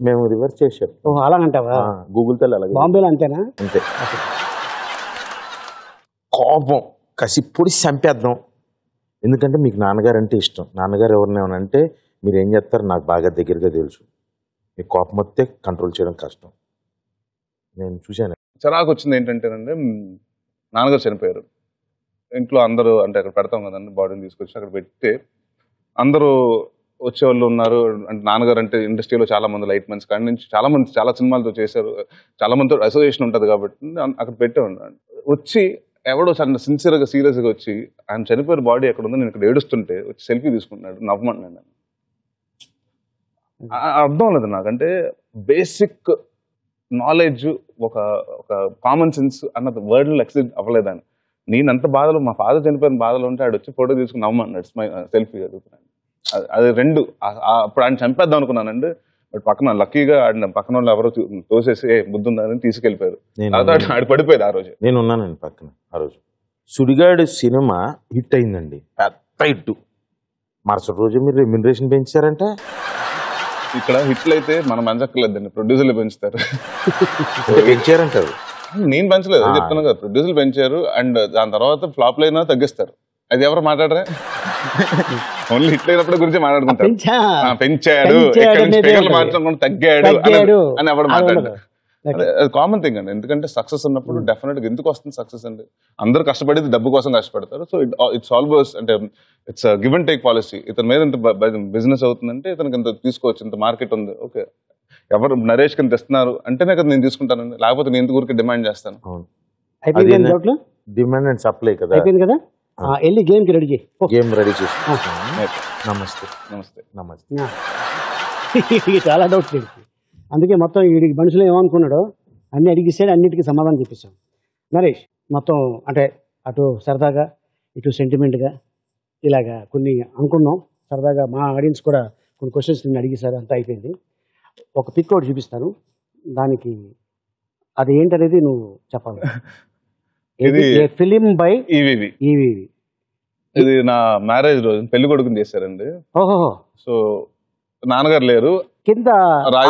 మేము రివర్స్ చేసాం ఓ అలాగంటావా? గూగుల్ తల్లి అలాగే. బాంబేలో అంతేనా? అంతే. కోపం కసి పొడి చంపేద్దాం. ఎందుకంటే మీకు నాన్నగారు అంటే ఇష్టం. నాన్నగారు ఎవరిని అంటే మీరు ఏం చేస్తారో? నాకు బాగా దగ్గరగా తెలుసు. మీకు కోపం వస్తే కంట్రోల్ చేయడం కష్టం. నేను చూశాను. చిరాకు వచ్చింది ఏంటంటేనండి మ్, నాన్నగారు చనిపోయారు. ఇంట్లో అందరూ అంటే అక్కడ పెడతాం కదండి బాడీని తీసుకొచ్చి అక్కడ పెడితే అందరూ వచ్చేవాళ్ళు ఉన్నారు. అంటే నాన్నగారు అంటే ఇండస్ట్రీలో చాలా మంది లైట్ మెన్స్ కాడి నుంచి చాలా మంది చాలా సినిమాలతో చేశారు. చాలా మందితో అసోసియేషన్ ఉంటుంది కాబట్టి అక్కడ పెట్టేవాడు వచ్చి ఎవడో సన్న సిన్సియర్గా సీరియస్గా వచ్చి ఆయన చనిపోయిన బాడీ ఎక్కడ ఉందో నేను ఇక్కడ ఏడుస్తుంటే వచ్చి సెల్ఫీ తీసుకుంటున్నాడు. నవ్వమన్నాడు అర్థం లేదు నాకు అంటే బేసిక్ నాలెడ్జ్ ఒక ఒక కామన్ సెన్స్ అన్నది వర్డ్లో ఎక్సిడ్ అవ్వలేదని. నేను అంత బాధలో మా ఫాదర్ చనిపోయిన బాధలో ఉంటే ఆడు వచ్చి ఫోటో తీసుకుని నమ్మన్నాడు స్మై సెల్ఫీ అడుగుతున్నాను అది- రెండు. అప్పుడు ఆయన చంపేద్దాం అనుకున్నానండి. బట్ పక్కన లక్కీగా ఆడిన పక్కన వాళ్ళు ఎవరో తోసేసి ఏ బుద్ధి ఉందని తీసుకెళ్ళిపోయారు ఆడు- పడిపోయాడు ఆ రోజు. నేను ఉన్నానండి పక్కన ఆ రోజు. సుడిగాడు సినిమా హిట్ అయిందండి. పెద్ద హిట్. మరుసటి రోజు మీరు రెమ్యునరేషన్ పెంచారంటే? ఇక్కడ హిట్లు అయితే మనం పెంచక్కర్లేదండి ప్రొడ్యూసర్లు పెంచుతారు. పెంచారంటారు నేను పెంచలేదు. చెప్తున్నా కదా ప్రొడ్యూసర్లు పెంచారు. అండ్ దాని తర్వాత ఫ్లాప్ అయినా తగ్గిస్తారు. అది ఎవరు మాట్లాడరా? ఓన్లీ హిట్ అయినప్పుడు గురించి మాట్లాడుకుంటారు. పెంచా. ఆ, పెంచాడు. మార్చడం తగ్గాడు తగ్గాడు. అని- ఎవరు అది మాట్లాడారు. అది కామన్ థింగ్ అండి. ఎందుకంటే సక్సెస్ ఉన్నప్పుడు డెఫినెట్గా ఎందుకు వస్తుంది సక్సెస్ అండి? అందరూ కష్టపడేది డబ్బు కోసం కష్టపడతారు. సో ఇట్స్ ఆల్వేస్ అంటే it's give and take policy ఇతని మీద ఇంత బిజినెస్ అవుతుందంటే ఇతనికి ఇంత తీసుకోవచ్చు ఇంత మార్కెట్ ఉంది. ఓకే ఎవరు నరేష్ కింద తెస్తున్నారు అంటేనే కదా నేను తీసుకుంటానండి లేకపోతే నేను ఎందుకు ఊరికి డిమాండ్ చేస్తాను. డిమాండ్ అండ్ సప్లై కదా. అయిపోయింది కదా? వెళ్ళి గేమ్కి రెడీ చేయి. గేమ్ రెడీ చేసి. నమస్తే. నమస్తే. నమస్తే. చాలా డౌట్స్ వీడికి అందుకే మొత్తం వీడికి మనుషులు ఏమనుకున్నాడో అన్ని అడిగిస్తాడు అన్నిటికీ సమాధానం చెప్పేశాం. నరేష్ మొత్తం అంటే అటు సరదాగా ఇటు సెంటిమెంట్గా ఇలాగా కొన్ని అనుకున్నాం. సరదాగా మా ఆడియన్స్ కూడా కొన్ని క్వశ్చన్స్ నిన్ను అడిగేశారు అంతా అయిపోయింది. ఒక పిక్ ఒకటి చూపిస్తాను. దానికి అది ఏంటనేది నువ్వు చెప్పాలి. ఇది ఫిలిం బై ఈవీవి ఇది నా మ్యారేజ్ రోజు. పెళ్ళి కొడుకుని చేశారండి. ఓహో. సో నాన్నగారు లేరు. కింద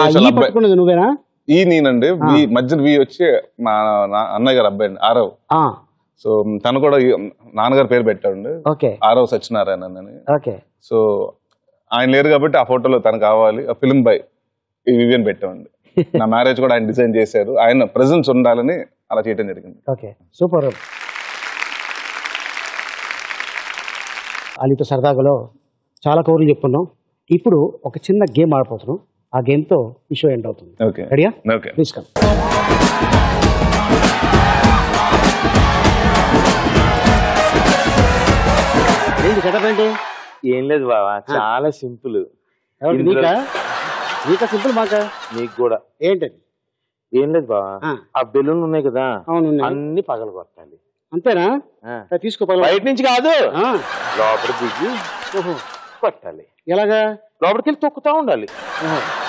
ఈ నువ్వేనా? ఈ నేనండి. మధ్యన వి వచ్చి మా నా- అన్నయ్య గారు అబ్బాయి అండి ఆరవ్. సో తను కూడా ఈ నాన్నగారు పేరు పెట్టాడు ఆరవ్ సత్యనారాయణ అని. సో ఆయన లేరు కాబట్టి ఆ ఫోటోలో తను కావాలి. ఆ ఫిల్మ్ బై ఈ వివియన్ పెట్టామండి. నా మ్యారేజ్ కూడా ఆయన డిజైన్ చేశారు. ఆయన ప్రెజెన్స్ ఉండాలని అలా చేయడం జరిగింది. Okay super. అలీతో సరదాగలో చాలా కౌరులు చెప్పుకున్నాం. ఇప్పుడు ఒక చిన్న గేమ్ ఆడిపోతున్నాం ఆ గేమ్తో ఈ షో ఎండ్ అవుతుంది. ఓకే. రెడీయా ఓకే. ప్లీజ్ కమ్ ఏంటి సెటప్ ఏంటి? ఏం లేదు బావా చాలా సింపుల్. నీకా? నీకా సింపుల్ మాకా? నీకు కూడా. ఏంటది? ఏం లేదు బావా ఆ. ఆ బెలూన్ ఉన్నాయి కదా. అన్ని పగల కొట్టాలి అంతేనా? తీసుకో పగలు. బయట నుంచి కాదు. ఆ, లోపల దిగి ఓహో. కొట్టాలి. ఎలాగా? లోపలికి వెళ్ళి తొక్కుతా ఉండాలి.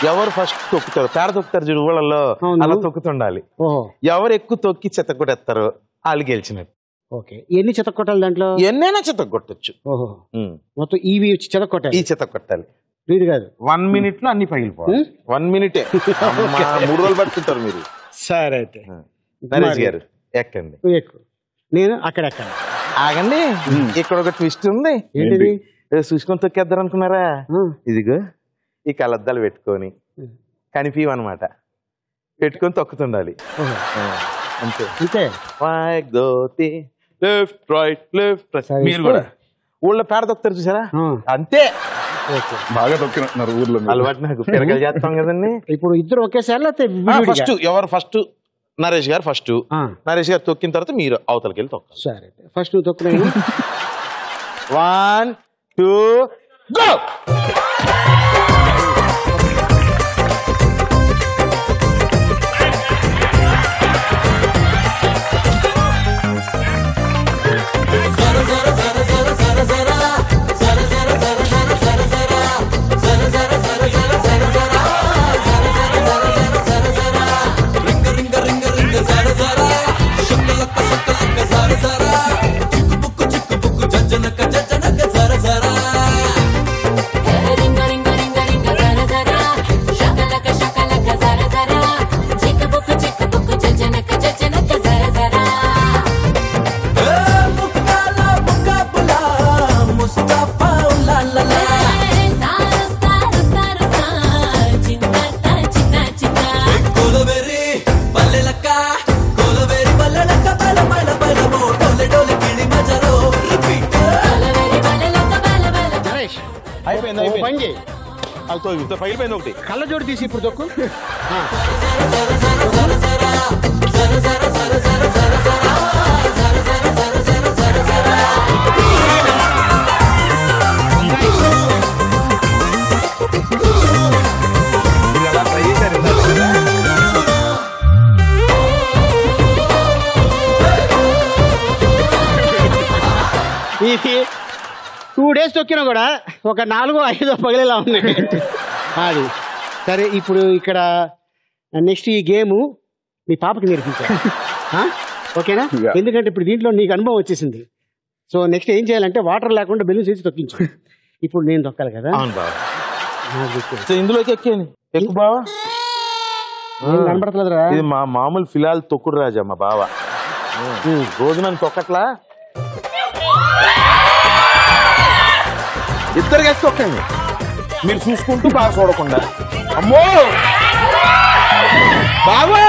ఎవరు ఫస్ట్ తొక్కుతారు? పేడ తొక్కుతారు చూడు ఊళ్ళల్లో. అలా తొక్కుతుండాలి. ఓహో. ఎవరు ఎక్కువ తొక్కి చెత్త కొట్టేస్తారో వాళ్ళు గెలిచినట్టు. ఓకే. ఎన్ని చెత్త కొట్టాలి దాంట్లో? ఎన్నైనా చెత్త కొట్టచ్చు. ఓహో. మొత్తం వచ్చి చెత్త కొట్టాలి. ఈ చెత్త కొట్టాలి. వీడు కాదు. వన్ మినిట్లో అన్ని పగిలిపోవాలి వన్ మినిటే మూడు రోజులు పట్టుకుంటారు మీరు. సరే అయితే. నరేష్ గారు ఎక్కండి. నేను అక్కడ ఎక్కాను ఆగండి ఇక్కడ ఒక ట్విస్ట్ ఉంది. ఏంటిది? చూసుకొని తొక్కేద్దారు అనుకున్నారా? ఆ. ఇదిగో ఈ కలద్దాలు పెట్టుకొని కనిపించమన్నమాట పెట్టుకొని తొక్కుతుండాలి. అంతే. అంతే దోతి లెఫ్ట్ రైట్ లెఫ్ట్ మీరు కూడా. ఊళ్ళో పేడ తొక్కుతారు చూసారా. అంతే. బాగా తొక్కినట్టున్నారు ఊర్లో. అలవాటు నాకు. పెరగలు చేస్తాం కదండి. ఇప్పుడు ఇద్దరు ఒకేసారి లేకపోతే? ఫస్ట్ ఎవరు ఫస్ట్ నరేష్ గారు ఫస్ట్ నరేష్ గారు తొక్కిన తర్వాత మీరు అవతలకి వెళ్ళి తొక్కాలి. సరే. ఫస్ట్ నువ్వు వన్ టూ గో सारा क తొక్కి- పగిలిపోయింది ఒకటి. కళ్ళజోడు తీసి ఇప్పుడు తొక్కు? ఇది టూ డేస్ తొక్కినా కూడా ఒక నాలుగు ఐదు పగిలేలా ఉన్నాయి అది సరే ఇప్పుడు ఇక్కడ నెక్స్ట్ ఈ గేమ్ మీ పాపకి నేర్పించాలి ఆ? ఓకేనా. ఎందుకంటే ఇప్పుడు దీంట్లో నీకు అనుభవం వచ్చేసింది. సో నెక్స్ట్ ఏం చేయాలంటే వాటర్ లేకుండా బెలూన్స్ వేసి తొక్కించు. ఇప్పుడు నేను తొక్కాలి కదా. సో ఇందులోకి ఎక్కేయండి. ఎక్కువ బావా. కనబడతలేదురా? ఇది మా మామూలు ఫిలాల్ తొక్కుడు రాజా మా బావ. రోజు నన్ను తొక్కట్లా ఇద్దరు కలిసి తొక్కండి. మీరు చూసుకుంటూ బాగా చూడకుండా. అమ్మో! బాబు!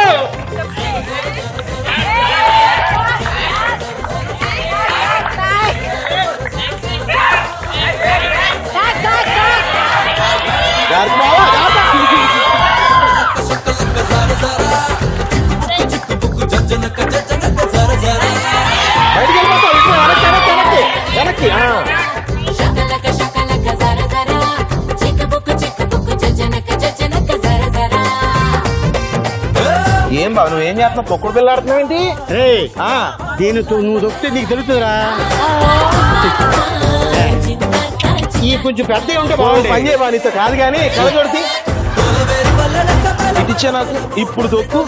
వెనక్కి, వెనక్కి, నువ్వు ఏం చేస్తున్నావు? తొక్కుడు పిల్ల ఆడుతున్నావు ఏంటి? రే దీని తు- నువ్వు దొక్కితే నీకు తెలుస్తుందిరా. ఈ కొంచెం పెద్ద ఉంటే బాగుంది పని చేయ నీతో కాదు కానీ కలజోడితి ఇటు ఇచ్చా నాకు ఇప్పుడు తొక్కు.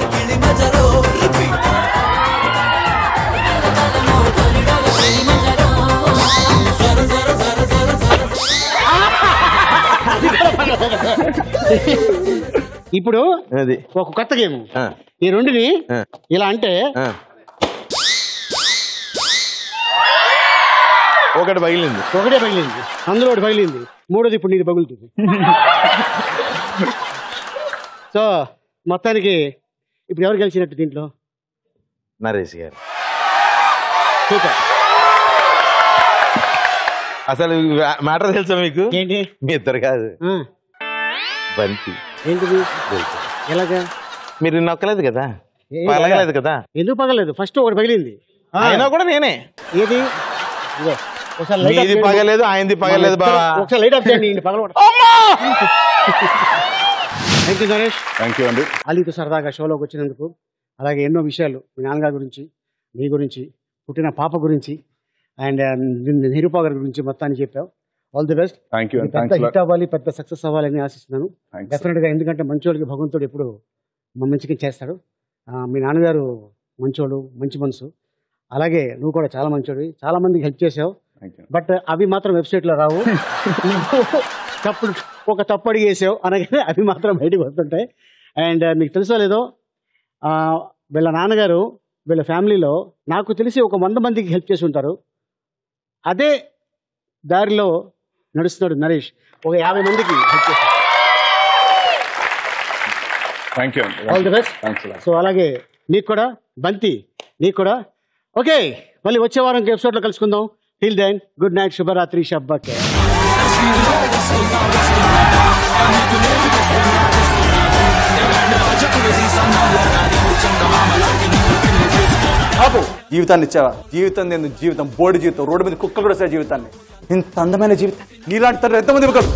ఇప్పుడు అది ఒక కొత్త గేమ్ ఆ, ఈ రెండుని. ఇలా అంటే. ఒకటి పగిలింది. ఒకటే పగిలింది. అందులో ఒకటి పగిలింది. మూడోది ఇప్పుడు నీది పగులుతుంది. సో మొత్తానికి ఇప్పుడు ఎవరు గెలిచినట్టు దీంట్లో? నరేష్ గారు. సూపర్. అసలు మ్యాటర్ తెలుసా మీకు? ఏంటి? మీ ఇద్దరు కాదు. బంతి. ఏంటిది? ఎలాగా? మీరు నొక్కలేదు కదా? పగలగలేదు కదా? ఎందుకు పగలేదు ఫస్ట్ ఒకటి పగిలింది. అయినా కూడా నేనే. ఏది? ఒకసారి మీది. పగలేదు ఆయనది పగలేదు బావా. ఇద్దరం ఒకసారి లైట్ ఆఫ్ చేయండి ఈయన పగలగొట్ట. Thank you Ganesh thank you అండి అలీతో సరదాగా షోలోకి వచ్చినందుకు అలాగే ఎన్నో విషయాలు మీ నాన్నగారి గురించి మీ గురించి పుట్టిన పాప గురించి అండ్ నిరూపా గారి గురించి మొత్తాన్ని చెప్పావు. All the best thank you పెద్ద హిట్ అవ్వాలి పెద్ద సక్సెస్ అవ్వాలని ఆశిస్తున్నాను. Thanks. డెఫినెట్గా ఎందుకంటే మంచోడికి భగవంతుడు ఎప్పుడు మంచిగా చేస్తాడు. మీ నాన్నగారు మంచోడు మంచి మనసు. అలాగే నువ్వు కూడా చాలా మంచోడివి. చాలా మందికి హెల్ప్ చేసావు. బట్ అవి మాత్రం వెబ్సైట్లో రావు. తప్పుడు ఒక తప్పు అడిగేసావు అనగానే అవి మాత్రం బయటకు వస్తుంటాయి. అండ్ మీకు తెలుసో లేదో వీళ్ళ నాన్నగారు వీళ్ళ ఫ్యామిలీలో నాకు తెలిసి ఒక వంద మందికి హెల్ప్ చేసి ఉంటారు. అదే దారిలో నడుస్తున్నాడు నరేష్. ఒక యాభై మందికి హెల్ప్ చేశాడు thank you all the best so అలాగే నీకు కూడా బంతి నీకు కూడా. ఓకే మళ్ళీ వచ్చే వారం ఎపిసోడ్లో కలుసుకుందాం. టిల్ దెన్ గుడ్ నైట్ శుభరాత్రి షబ్బకే జీవితాన్ని ఇచ్చావా? జీవితం నేను జీవితం బోడి జీవితం రోడ్డు మీద కుక్కలు కూడా వస్తాయి జీవితాన్ని. ఇంత అందమైన జీవితం. నీలాంటి తరుణం ఎంతమంది ఇవ్వగలరు?